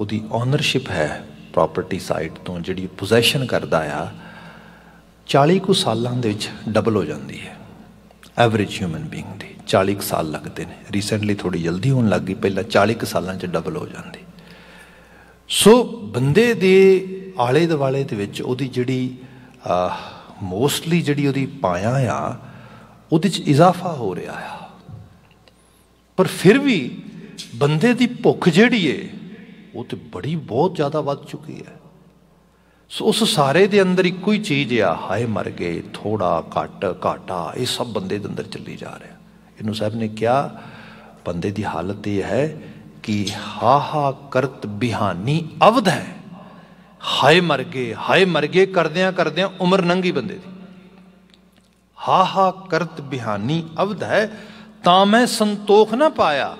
ਉਹਦੀ ਓਨਰਸ਼ਿਪ ਹੈ ਪ੍ਰਾਪਰਟੀ ਸਾਈਟ ਤੋਂ, ਜਿਹੜੀ ਪੋਜੈਸ਼ਨ ਕਰਦਾ ਆ 40 ਕੁ ਸਾਲਾਂ ਦੇ ਵਿੱਚ ਡਬਲ ਹੋ ਜਾਂਦੀ ਹੈ ਐਵਰੇਜ ਹਿਊਮਨ ਬੀਇੰਗ ਦੀ। 40 ਸਾਲ ਲੱਗਦੇ ਨੇ। ਰੀਸੈਂਟਲੀ ਥੋੜੀ ਜਲਦੀ ਹੋਣ ਲੱਗ ਗਈ, ਪਹਿਲਾਂ 40 ਸਾਲਾਂ 'ਚ ਡਬਲ ਹੋ ਜਾਂਦੀ। ਸੋ ਬੰਦੇ ਦੇ ਆਲੇ ਦੁਆਲੇ ਦੇ ਵਿੱਚ ਉਹਦੀ ਜਿਹੜੀ ਮੋਸਟਲੀ ਜਿਹੜੀ ਉਹਦੀ ਪਾਇਆ ਆ, ਉਹਦੇ 'ਚ ਇਜ਼ਾਫਾ ਹੋ ਰਿਹਾ ਆ। ਪਰ ਫਿਰ ਵੀ ਬੰਦੇ ਦੀ ਭੁੱਖ ਜਿਹੜੀ ਏ ਉਹ ਤੇ ਬੜੀ ਬਹੁਤ ਜ਼ਿਆਦਾ ਵੱਧ ਚੁੱਕੀ ਹੈ। ਸੋ ਉਸ ਸਾਰੇ ਦੇ ਅੰਦਰ ਇੱਕੋ ਹੀ ਚੀਜ਼ ਆ, ਹਾਏ ਮਰ ਗਏ, ਥੋੜਾ ਘੱਟ, ਘਾਟਾ, ਇਹ ਸਭ ਬੰਦੇ ਦੇ ਅੰਦਰ ਚੱਲੀ ਜਾ ਰਿਹਾ। ਇਹਨੂੰ ਸਾਹਿਬ ਨੇ ਕਿਹਾ, ਬੰਦੇ ਦੀ ਹਾਲਤ ਇਹ ਹੈ ਕਿ ਹਾ ਹਾ ਕਰਤ ਬਿਹਾਨੀ ਅਵਧ ਹੈ। ਹਾਏ ਮਰ ਗਏ, ਹਾਏ ਮਰ ਗਏ, ਕਰਦਿਆਂ ਕਰਦਿਆਂ ਉਮਰ ਨੰਗੀ ਬੰਦੇ ਦੀ। ਹਾ ਹਾ ਕਰਤ ਬਿਹਾਨੀ ਅਵਧ ਹੈ, ਤਾਂ ਮੈਂ ਸੰਤੋਖ ਨਾ ਪਾਇਆ।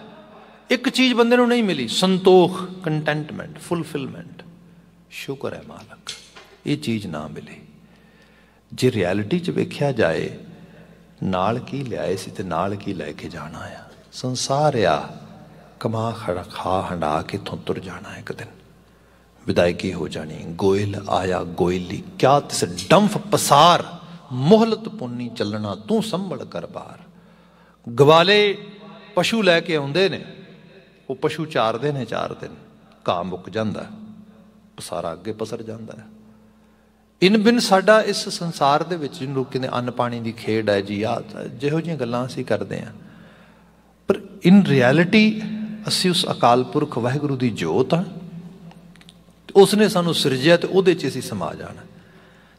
ਇੱਕ ਚੀਜ਼ ਬੰਦੇ ਨੂੰ ਨਹੀਂ ਮਿਲੀ, ਸੰਤੋਖ ਕੰਟੈਂਟਮੈਂਟ ਫੁੱਲਫਿਲਮੈਂਟ ਸ਼ੁਕਰ ਹੈ ਮਾਲਕ, ਇਹ ਚੀਜ਼ ਨਾ ਮਿਲੀ। ਜੇ ਰਿਐਲਿਟੀ 'ਚ ਵੇਖਿਆ ਜਾਏ, ਨਾਲ ਕੀ ਲਿਆਏ ਸੀ ਤੇ ਨਾਲ ਕੀ ਲੈ ਕੇ ਜਾਣਾ ਆ? ਸੰਸਾਰ ਆ, ਕਮਾ ਖੜਾ, ਖਾ ਹੰਡਾ ਕੇ ਥੋਂ ਤੁਰ ਜਾਣਾ ਇੱਕ ਦਿਨ। ਵਿਦਾਇਗੀ ਹੋ ਜਾਣੀ? ਗੋਇਲ ਆਇਆ, ਗੋਇਲੀ, ਕਿਆ ਤਿਸ ਡੰਫ ਪਸਾਰ, ਮੁਹਲਤ ਪੁੰਨੀ ਚੱਲਣਾ ਤੂੰ ਸੰਭਲ ਕਰ ਬਾਰ। ਗਵਾਲੇ ਪਸ਼ੂ ਲੈ ਕੇ ਆਉਂਦੇ ਨੇ ਉਹ ਪਸ਼ੂ ਚਾਰਦੇ ਨੇ ਚਾਰ ਦਿਨ, ਘਾਹ ਮੁੱਕ ਜਾਂਦਾ ਸਾਰਾ ਅੱਗੇ ਪਸਰ ਜਾਂਦਾ ਹੈ। ਇਨ ਬਿਨ ਸਾਡਾ ਇਸ ਸੰਸਾਰ ਦੇ ਵਿੱਚ ਜਿਹਨੂੰ ਲੋਕ ਕਹਿੰਦੇ ਅੰਨ ਪਾਣੀ ਦੀ ਖੇਡ ਹੈ ਜੀ ਆ ਜਿਹੋ ਜਿਹੀਆਂ ਗੱਲਾਂ ਅਸੀਂ ਕਰਦੇ ਆਂ ਪਰ ਇਨ ਰਿਐਲਿਟੀ ਅਸੀਂ ਉਸ ਅਕਾਲ ਪੁਰਖ ਵਾਹਿਗੁਰੂ ਦੀ ਜੋਤ ਆ ਉਸ ਨੇ ਸਾਨੂੰ ਸਿਰਜਿਆ ਤੇ ਉਹਦੇ 'ਚ ਅਸੀਂ ਸਮਾ ਜਾਣਾ।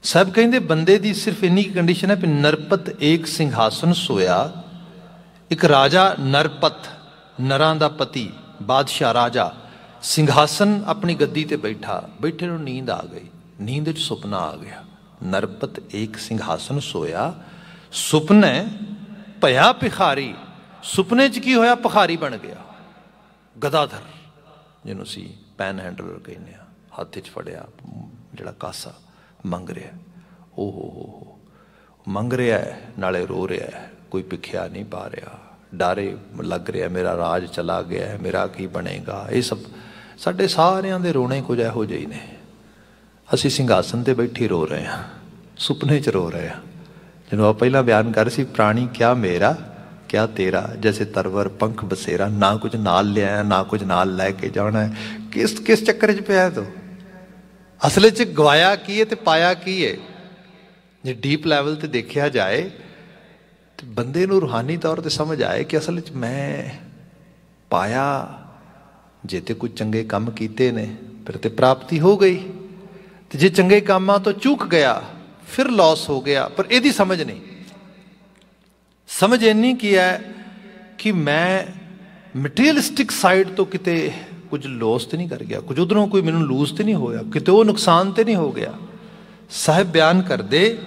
ਸਭ ਕਹਿੰਦੇ ਬੰਦੇ ਦੀ ਸਿਰਫ ਇੰਨੀ ਕੰਡੀਸ਼ਨ ਹੈ ਕਿ ਨਰਪਤ ਏਕ ਸਿੰਘਾਸਨ ਸੋਇਆ, ਇੱਕ ਰਾਜਾ ਨਰਪਤ ਨਰਾਂ ਦਾ ਪਤੀ, ਬਾਦਸ਼ਾਹ ਰਾਜਾ, ਸਿੰਘਾਸਨ ਆਪਣੀ ਗੱਦੀ ਤੇ ਬੈਠਾ, ਬੈਠੇ ਨੂੰ ਨੀਂਦ ਆ ਗਈ। ਨੀਂਦ ਵਿੱਚ ਸੁਪਨਾ ਆ ਗਿਆ। ਨਰਪਤ ਏਕ ਸਿੰਘਾਸਨ ਸੋਇਆ। ਸੁਪਨੇ ਭਇਆ ਭਿਖਾਰੀ। ਸੁਪਨੇ 'ਚ ਕੀ ਹੋਇਆ? ਭਿਖਾਰੀ ਬਣ ਗਿਆ। ਗਦਾਧਰ, ਜਿਹਨੂੰ ਸੀ ਪੈਨ ਹੈਂਡਲਰ ਕਹਿੰਦੇ ਆ ਹੱਥ 'ਚ ਫੜਿਆ, ਜਿਹੜਾ ਕਾਸਾ ਮੰਗ ਰਿਹਾ। ਓ ਹੋ ਹੋ ਮੰਗ ਰਿਹਾ ਨਾਲੇ ਰੋ ਰਿਹਾ ਕੋਈ ਭਿਖਿਆ ਨਹੀਂ ਪਾ ਰਿਹਾ। ਡਾਰੇ ਲੱਗ ਰਿਹਾ, ਮੇਰਾ ਰਾਜ ਚਲਾ ਗਿਆ ਹੈ, ਮੇਰਾ ਕੀ ਬਣੇਗਾ? ਇਹ ਸਭ ਸਾਡੇ ਸਾਰਿਆਂ ਦੇ ਰੋਣੇ ਕੁਝ ਇਹੋ ਜਿਹੇ ਨੇ। ਅਸੀਂ ਸਿੰਘਾਸਨ ਤੇ ਬੈਠੇ ਰੋ ਰਹੇ ਹਾਂ, ਸੁਪਨੇ 'ਚ ਰੋ ਰਹੇ ਹਾਂ। ਜਿਹਨੂੰ ਆ ਪਹਿਲਾਂ ਬਿਆਨ ਕਰ ਸੀ, ਪ੍ਰਾਣੀ, ਕਿਆ ਮੇਰਾ, ਕਿਆ ਤੇਰਾ? ਜੈਸੇ ਤਰਵਰ, ਪੰਖ ਬਸੇਰਾ, ਨਾ ਕੁਝ ਨਾਲ ਲਿਆਇਆ ਨਾ ਕੁਝ ਨਾਲ ਲੈ ਕੇ ਜਾਣਾ ਹੈ। ਕਿਸ ਕਿਸ ਚੱਕਰ 'ਚ ਪਿਆ ਤੋ? ਅਸਲ 'ਚ ਗਵਾਇਆ ਕੀ ਹੈ ਤੇ ਪਾਇਆ ਕੀ ਹੈ ਜੇ ਡੀਪ ਲੈਵਲ ਤੇ ਦੇਖਿਆ ਜਾਏ ਤੇ ਬੰਦੇ ਨੂੰ ਰੂਹਾਨੀ ਤੌਰ ਤੇ ਸਮਝ ਆਏ ਕਿ ਅਸਲ 'ਚ ਮੈਂ ਪਾਇਆ, ਜੇ ਤੇ ਕੋਈ ਚੰਗੇ ਕੰਮ ਕੀਤੇ ਨੇ, ਫਿਰ ਤੇ ਪ੍ਰਾਪਤੀ ਹੋ ਗਈ। ਤੇ ਜੇ ਚੰਗੇ ਕੰਮਾਂ ਤੋਂ ਚੁੱਕ ਗਿਆ, ਫਿਰ ਲਾਸ ਹੋ ਗਿਆ, ਪਰ ਇਹਦੀ ਸਮਝ ਨਹੀਂ। ਸਮਝ ਇੰਨੀ ਕੀ ਹੈ ਕਿ ਮੈਂ ਮਟੀਰੀਅਲਿਸਟਿਕ ਸਾਈਡ ਤੋਂ ਕਿਤੇ ਕੁਝ ਲੋਸ ਤੇ ਨਹੀਂ ਕਰ ਗਿਆ। ਕੁਝ ਉਧਰੋਂ ਕੋਈ ਮੈਨੂੰ ਲੂਜ਼ ਤੇ ਨਹੀਂ ਹੋਇਆ, ਕਿਤੇ ਉਹ ਨੁਕਸਾਨ ਤੇ ਨਹੀਂ ਹੋ ਗਿਆ। ਸਾਹਿਬ ਬਿਆਨ ਕਰਦੇ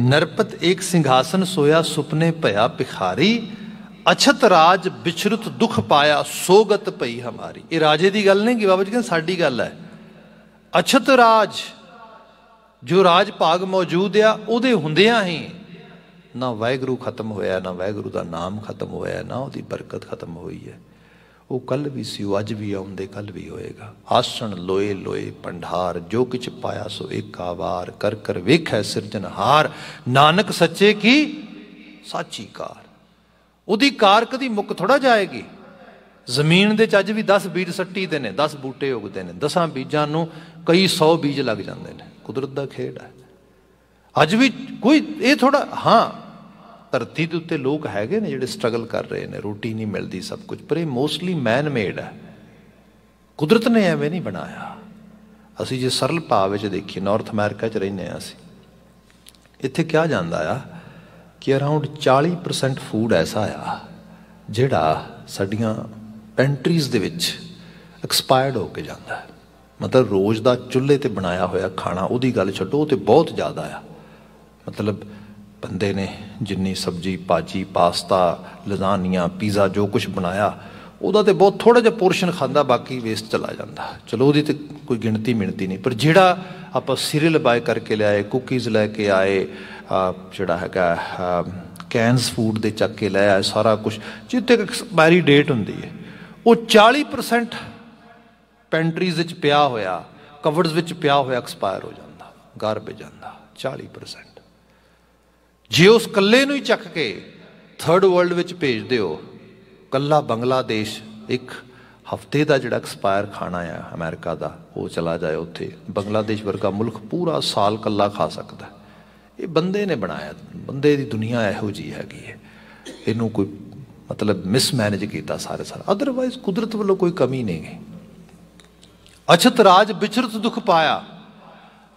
ਨਰਪਤ ਇੱਕ ਸਿੰਘਾਸਨ ਸੋਇਆ ਸੁਪਨੇ ਭਇਆ ਭਿਖਾਰੀ, ਅਛਤ ਰਾਜ ਵਿਚਰਤ ਦੁਖ ਪਾਇਆ ਸੋਗਤ ਪਈ ਹਮਾਰੀ। ਇਹ ਰਾਜੇ ਦੀ ਗੱਲ ਨਹੀਂ ਕਿ ਬਾਬਾ ਜੀ ਕਹਿੰਦੇ ਸਾਡੀ ਗੱਲ ਹੈ। ਅਛਤ ਰਾਜ, ਜੋ ਰਾਜ ਭਾਗ ਮੌਜੂਦ ਆ, ਉਹਦੇ ਹੁੰਦਿਆਂ ਹੀ ਨਾ ਵਾਹਿਗੁਰੂ ਖਤਮ ਹੋਇਆ, ਨਾ ਵਾਹਿਗੁਰੂ ਦਾ ਨਾਮ ਖਤਮ ਹੋਇਆ, ਨਾ ਉਹਦੀ ਬਰਕਤ ਖਤਮ ਹੋਈ ਹੈ। ਉਹ ਕੱਲ ਵੀ ਸੀ, ਉਹ ਅੱਜ ਵੀ ਆਉਂਦੇ ਕੱਲ ਵੀ ਹੋਏਗਾ। ਆਸਣ ਲੋਏ ਲੋਏ ਪੰਡਾਰ ਜੋ ਕਿਛ ਪਾਇਆ ਸੋ ਇੱਕ ਆਵਾਰ। ਕਰ ਕਰ ਵੇਖੈ ਸਿਰਜਨਹਾਰ ਨਾਨਕ ਸੱਚੇ ਕੀ? ਸਾਚੀ ਕਾਰ। ਉਹਦੀ ਕਾਰ ਕਦੀ ਮੁੱਕ ਥੋੜਾ ਜਾਏਗੀ। ਜ਼ਮੀਨ ਦੇ ਚੱਜ ਵੀ 10 ਬੀਜ ਸੱਟੀ ਦੇ ਨੇ 10 ਬੂਟੇ ਉਗਦੇ ਨੇ। 10 ਬੀਜਾਂ ਨੂੰ ਕਈ 100 ਬੀਜ ਲੱਗ ਜਾਂਦੇ ਨੇ। ਕੁਦਰਤ ਦਾ ਖੇਡ ਹੈ। ਅੱਜ ਵੀ ਕੋਈ, ਇਹ ਥੋੜਾ ਹਾਂ ਧਰਤੀ ਦੇ ਉੱਤੇ ਲੋਕ ਹੈਗੇ ਨੇ ਜਿਹੜੇ ਸਟਰਗਲ ਕਰ ਰਹੇ ਨੇ, ਰੋਟੀ ਨਹੀਂ ਮਿਲਦੀ ਸਭ ਕੁਝ, ਪਰ ਇਹ ਮੋਸਟਲੀ ਮੈਨ ਮੇਡ ਹੈ। ਕੁਦਰਤ ਨੇ ਐਵੇਂ ਨਹੀਂ ਬਣਾਇਆ। ਅਸੀਂ ਜੇ ਸਰਲ ਭਾਵ ਵਿੱਚ ਦੇਖੀਏ ਨਾਰਥ ਅਮਰੀਕਾ 'ਚ ਰਹਿੰਦੇ ਆ ਅਸੀਂ, ਇੱਥੇ ਕਿਹਾ ਜਾਂਦਾ ਆ ਕਿ ਅਰਾਊਂਡ 40% ਫੂਡ ਐਸਾ ਆ, ਜਿਹੜਾ ਸਾਡੀਆਂ ਪੈਂਟਰੀਜ਼ ਦੇ ਵਿੱਚ ਐਕਸਪਾਇਰਡ ਹੋ ਕੇ ਜਾਂਦਾ ਹੈ। ਮਤਲਬ ਰੋਜ਼ ਦਾ ਚੁੱਲ੍ਹੇ ਤੇ ਬਣਾਇਆ ਹੋਇਆ ਖਾਣਾ, ਉਹਦੀ ਗੱਲ ਛੱਡੋ, ਉਹ ਤੇ ਬਹੁਤ ਜ਼ਿਆਦਾ ਆ। ਮਤਲਬ ਬੰਦੇ ਨੇ ਜਿੰਨੀ ਸਬਜੀ, ਭਾਜੀ, ਪਾਸਤਾ, ਲਜ਼ਾਨੀਆਂ, ਪੀਜ਼ਾ ਜੋ ਕੁਝ ਬਣਾਇਆ, ਉਹਦਾ ਤੇ ਬਹੁਤ ਥੋੜਾ ਜਿਹਾ ਪੋਰਸ਼ਨ ਖਾਂਦਾ, ਬਾਕੀ ਵੇਸਟ ਚਲਾ ਜਾਂਦਾ। ਚਲੋ ਉਹਦੀ ਤੇ ਕੋਈ ਗਿਣਤੀ ਮਿਣਤੀ ਨਹੀਂ, ਪਰ ਜਿਹੜਾ ਆਪਾਂ ਸੀਰੀਅਲ ਬਾਏ ਕਰਕੇ ਲਿਆਏ ਕੁਕੀਜ਼ ਲੈ ਕੇ ਆਏ ਜਿਹੜਾ ਹੈਗਾ ਕੈਨਸ ਫੂਡ ਦੇ ਚੱਕ ਕੇ ਲੈ ਆਏ, ਸਾਰਾ ਕੁਝ ਜਿੱਤੇ ਐਕਸਪਾਇਰੀ ਡੇਟ ਹੁੰਦੀ ਹੈ, ਉਹ 40% ਪੈਂਟਰੀਜ਼ ਵਿੱਚ ਪਿਆ ਹੋਇਆ ਕਵਰਸ ਵਿੱਚ ਪਿਆ ਹੋਇਆ ਐਕਸਪਾਇਰ ਹੋ ਜਾਂਦਾ ਗਾਰਬੇਜ ਜਾਂਦਾ 40% ਜੇ ਉਸ ਕੱਲੇ ਨੂੰ ਹੀ ਚੱਕ ਕੇ ਥਰਡ ਵਰਲਡ ਵਿੱਚ ਭੇਜ ਦਿਓ ਕੱਲਾ ਬੰਗਲਾਦੇਸ਼ ਇੱਕ ਹਫ਼ਤੇ ਦਾ ਜਿਹੜਾ ਐਕਸਪਾਇਰ ਖਾਣਾ ਆ ਅਮਰੀਕਾ ਦਾ, ਉਹ ਚਲਾ ਜਾਏ ਉੱਥੇ। ਬੰਗਲਾਦੇਸ਼ ਵਰਗਾ ਮੁਲਕ ਪੂਰਾ ਸਾਲ ਕੱਲਾ ਖਾ ਸਕਦਾ। ਇਹ ਬੰਦੇ ਨੇ ਬਣਾਇਆ, ਬੰਦੇ ਦੀ ਦੁਨੀਆ ਇਹੋ ਜੀ ਹੈਗੀ ਹੈ। ਇਹਨੂੰ ਕੋਈ ਮਤਲਬ ਮਿਸਮੈਨੇਜ ਕੀਤਾ ਸਾਰੇ ਸਾਰਾ ਅਦਰਵਾਈਜ਼ ਕੁਦਰਤ ਵੱਲੋਂ ਕੋਈ ਕਮੀ ਨਹੀਂ ਹੈ। ਅਛਤ ਰਾਜ ਵਿਚਰਤ ਦੁੱਖ ਪਾਇਆ।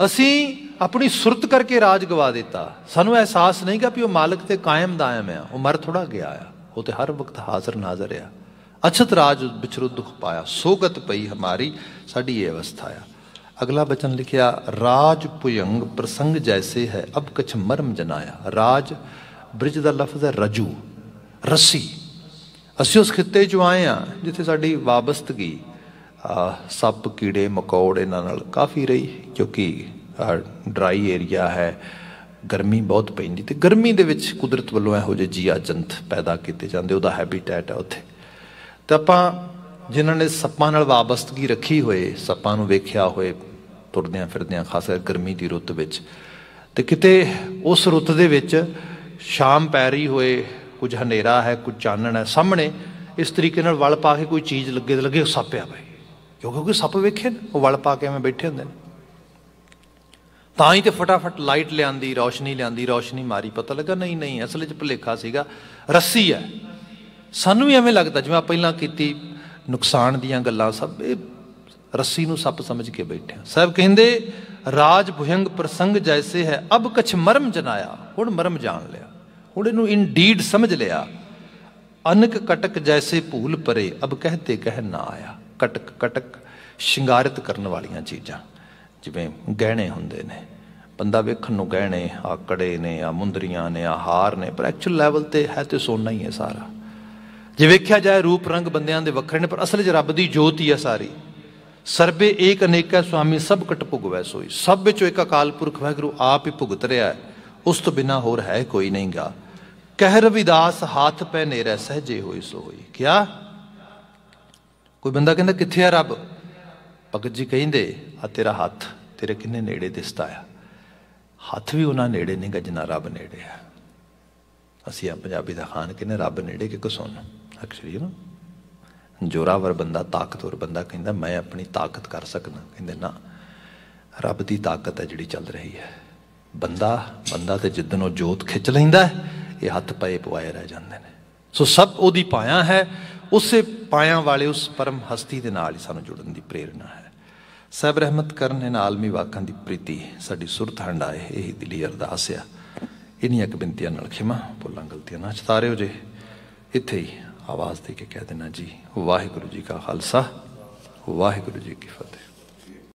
ਅਸੀਂ ਆਪਣੀ ਸੁਰਤ ਕਰਕੇ ਰਾਜ ਗਵਾ ਦਿੱਤਾ। ਸਾਨੂੰ ਅਹਿਸਾਸ ਨਹੀਂ ਕਿ ਵੀ ਉਹ ਮਾਲਕ ਤੇ ਕਾਇਮ ਦਾਇਮ ਆ ਉਹ ਮਰ ਥੋੜਾ ਗਿਆ ਆ। ਉਹ ਤੇ ਹਰ ਵਕਤ ਹਾਜ਼ਰ ਨਾਜ਼ਰ ਆ। ਅਛਤ ਰਾਜ ਵਿਚਰਤ ਦੁੱਖ ਪਾਇਆ। ਸੋਗਤ ਪਈ ਹਮਾਰੀ। ਸਾਡੀ ਇਹ ਅਵਸਥਾ ਆ। ਅਗਲਾ ਬਚਨ ਲਿਖਿਆ, ਰਾਜ ਪੁਯੰਗ ਪ੍ਰਸੰਗ ਜੈਸੇ ਹੈ, ਅਬ ਕਛ ਮਰਮ ਜਨਾਇਆ। ਰਾਜ, ਬ੍ਰਿਜ ਦਾ ਲਫ਼ਜ਼ ਹੈ ਰਜੂ, ਰੱਸੀ। ਅਸੀਂ ਉਸ ਖਿੱਤੇ 'ਚ ਆਏ ਆ, ਜਿੱਥੇ ਸਾਡੀ ਵਾਬਸਤਗੀ ਸੱਪ ਕੀੜੇ ਮਕੌੜ ਇਹਨਾਂ ਨਾਲ ਕਾਫੀ ਰਹੀ ਕਿਉਂਕਿ ਡਰਾਈ ਏਰੀਆ ਹੈ, ਗਰਮੀ ਬਹੁਤ ਪੈਂਦੀ ਤੇ ਗਰਮੀ ਦੇ ਵਿੱਚ ਕੁਦਰਤ ਵੱਲੋਂ ਇਹੋ ਜਿਹੇ ਜੀਆ ਜੰਤ ਪੈਦਾ ਕੀਤੇ ਜਾਂਦੇ, ਉਹਦਾ ਹੈਬਿਟੈਟ ਹੈ ਉੱਥੇ। ਤਾਂ ਆਪਾਂ ਜਿਨ੍ਹਾਂ ਨੇ ਸੱਪਾਂ ਨਾਲ ਵਾਬਸਤਗੀ ਰੱਖੀ ਹੋਏ, ਸੱਪਾਂ ਨੂੰ ਵੇਖਿਆ ਹੋਏ, ਤੁਰਦਿਆਂ ਫਿਰਦਿਆਂ, ਖਾਸ ਕਰ ਗਰਮੀ ਦੀ ਰੁੱਤ ਵਿੱਚ, ਤੇ ਕਿਤੇ ਉਸ ਰੁੱਤ ਦੇ ਵਿੱਚ ਸ਼ਾਮ ਪੈ ਰਹੀ ਹੋਏ, ਕੁਝ ਹਨੇਰਾ ਹੈ, ਕੁਝ ਚਾਨਣ ਹੈ ਸਾਹਮਣੇ, ਇਸ ਤਰੀਕੇ ਨਾਲ ਵਲ ਪਾ ਕੇ ਕੋਈ ਚੀਜ਼ ਲੱਗੇ ਤੇ ਲੱਗੇ ਸੱਪ ਆ ਬਈ। ਕਿਉਂਕਿ ਸੱਪ ਵੇਖੇ ਨੇ, ਉਹ ਵਲ ਪਾ ਕੇ ਐਵੇਂ ਬੈਠੇ ਹੁੰਦੇ ਨੇ। ਤਾਂ ਹੀ ਤੇ ਫਟਾਫਟ ਲਾਈਟ ਲਿਆਂਦੀ, ਰੌਸ਼ਨੀ ਲਿਆਂਦੀ, ਰੌਸ਼ਨੀ ਮਾਰੀ, ਪਤਾ ਲੱਗਾ ਨਹੀਂ ਨਹੀਂ, ਅਸਲ 'ਚ ਭੁਲੇਖਾ ਸੀਗਾ, ਰੱਸੀ ਹੈ। ਸਾਨੂੰ ਵੀ ਐਵੇਂ ਲੱਗਦਾ, ਜਿਵੇਂ ਆ ਪਹਿਲਾਂ ਕੀਤੀ ਨੁਕਸਾਨ ਦੀਆਂ ਗੱਲਾਂ, ਸਭ ਇਹ ਰੱਸੀ ਨੂੰ ਸੱਪ ਸਮਝ ਕੇ ਬੈਠੇ ਆ। ਸਾਹਿਬ ਕਹਿੰਦੇ, ਰਾਜ ਭੁਯੰਗ ਪ੍ਰਸੰਗ ਜੈਸੇ ਹੈ, ਅਬ ਕਛ ਮਰਮ ਜਨਾਇਆ। ਹੁਣ ਮਰਮ ਜਾਣ ਲਿਆ। ਹੁਣ ਇਹਨੂੰ ਇਨਡੀਡ ਸਮਝ ਲਿਆ। ਅਨਕ ਕਟਕ ਜੈਸੇ ਭੂਲ ਪਰੇ, ਅਬ ਕਹਤੇ ਕਹਿ ਨਾ ਆਇਆ। ਕਟਕ ਕਟਕ ਸ਼ਿੰਗਾਰਿਤ ਕਰਨ ਵਾਲੀਆਂ ਚੀਜ਼ਾਂ, ਜਿਵੇਂ ਗਹਿਣੇ ਹੁੰਦੇ ਨੇ। ਬੰਦਾ ਵੇਖਣ ਨੂੰ ਗਹਿਣੇ, ਆ ਕੜੇ ਨੇ, ਆ ਮੁੰਦਰੀਆਂ ਨੇ, ਆ ਹਾਰ ਨੇ, ਪਰ ਐਕਚੁਅਲ ਲੈਵਲ ਤੇ ਹੈ ਤੇ ਸੋਨਾ ਹੀ ਹੈ ਸਾਰਾ। ਜੇ ਵੇਖਿਆ ਜਾਏ ਰੂਪ ਰੰਗ ਬੰਦਿਆਂ ਦੇ ਵੱਖਰੇ ਨੇ, ਪਰ ਅਸਲ 'ਚ ਰੱਬ ਦੀ ਜੋਤ ਹੀ ਹੈ ਸਾਰੀ। ਸਰਬੇ ਏਕ ਅਨੇਕਾ ਸੁਆਮੀ, ਸਭ ਕਟ ਭੁਗਵੈ ਸੋਈ। ਸਭ ਵਿੱਚੋਂ ਇੱਕ ਅਕਾਲ ਪੁਰਖ ਵਾਹਿਗੁਰੂ ਆਪ ਹੀ ਭੁਗਤ ਰਿਹਾ ਹੈ। ਉਸ ਤੋਂ ਬਿਨਾ ਹੋਰ ਹੈ ਕੋਈ ਨਹੀਂਗਾ। ਕਹਿ ਰਵਿਦਾਸ ਹੱਥ ਪੈ ਨੇਰੇ, ਸਹਜੇ ਹੋਈ ਸੋ ਹੋਈ ਕਿਆ? ਕੋਈ ਬੰਦਾ ਕਹਿੰਦਾ, ਕਿੱਥੇ ਆ ਰੱਬ? ਭਗਤ ਜੀ ਕਹਿੰਦੇ, ਆ ਤੇਰਾ ਹੱਥ ਤੇਰੇ ਕਿੰਨੇ ਨੇੜੇ ਦਿਸਦਾ ਆ। ਹੱਥ ਵੀ ਉਹਨਾਂ ਨੇੜੇ ਨਹੀਂ ਜਿੰਨਾ ਰੱਬ ਨੇੜੇ ਆ। ਅਸੀਂ ਆ ਪੰਜਾਬੀ ਦਾ ਖਾਨ ਕਹਿੰਦੇ, ਰੱਬ ਨੇੜੇ ਕਿ ਕਸੁੰਨ ਐਕਚੁਅਲੀ ਨਾ। ਜੋਰਾਵਰ ਬੰਦਾ, ਤਾਕਤਵਰ ਬੰਦਾ ਕਹਿੰਦਾ, ਮੈਂ ਆਪਣੀ ਤਾਕਤ ਕਰ ਸਕਦਾ। ਕਹਿੰਦੇ, ਨਾ, ਰੱਬ ਦੀ ਤਾਕਤ ਹੈ ਜਿਹੜੀ ਚੱਲ ਰਹੀ ਹੈ। ਬੰਦਾ ਬੰਦਾ ਤੇ ਜਿੱਦਨ ਉਹ ਜੋਤ ਖਿੱਚ ਲੈਂਦਾ, ਇਹ ਹੱਥ ਪਏ ਪਵਾਏ ਰਹਿ ਜਾਂਦੇ ਨੇ। ਸੋ ਸਭ ਉਹਦੀ ਪਾਇਆ ਹੈ। ਉਸੇ ਪਾਇਆਂ ਵਾਲੇ ਉਸ ਪਰਮ ਹਸਤੀ ਦੇ ਨਾਲ ਹੀ ਸਾਨੂੰ ਜੁੜਨ ਦੀ ਪ੍ਰੇਰਣਾ ਹੈ। ਸਭ ਰਹਿਮਤ ਕਰਨ ਇਹਨਾਂ ਆਲਮੀ ਵਾਕਾਂ ਦੀ ਪ੍ਰੀਤੀ ਸਾਡੀ ਸੁਰਤ ਹੰਡਾਏ ਇਹੀ ਦਿਲੀ ਅਰਦਾਸ ਆ। ਇਨੀਆਂ ਕੁ ਬੇਨਤੀਆਂ ਨਾਲ ਖਿਮਾ, ਭੁੱਲਾਂ ਗਲਤੀਆਂ ਨਾ ਚਤਾਰਿਓ ਜੇ। ਇੱਥੇ ਹੀ ਆਵਾਜ਼ ਦੇ ਕੇ ਕਹਿ ਦੇਣਾ ਜੀ, ਵਾਹਿਗੁਰੂ ਜੀ ਕਾ ਖਾਲਸਾ, ਵਾਹਿਗੁਰੂ ਜੀ ਕੀ ਫਤਿਹ।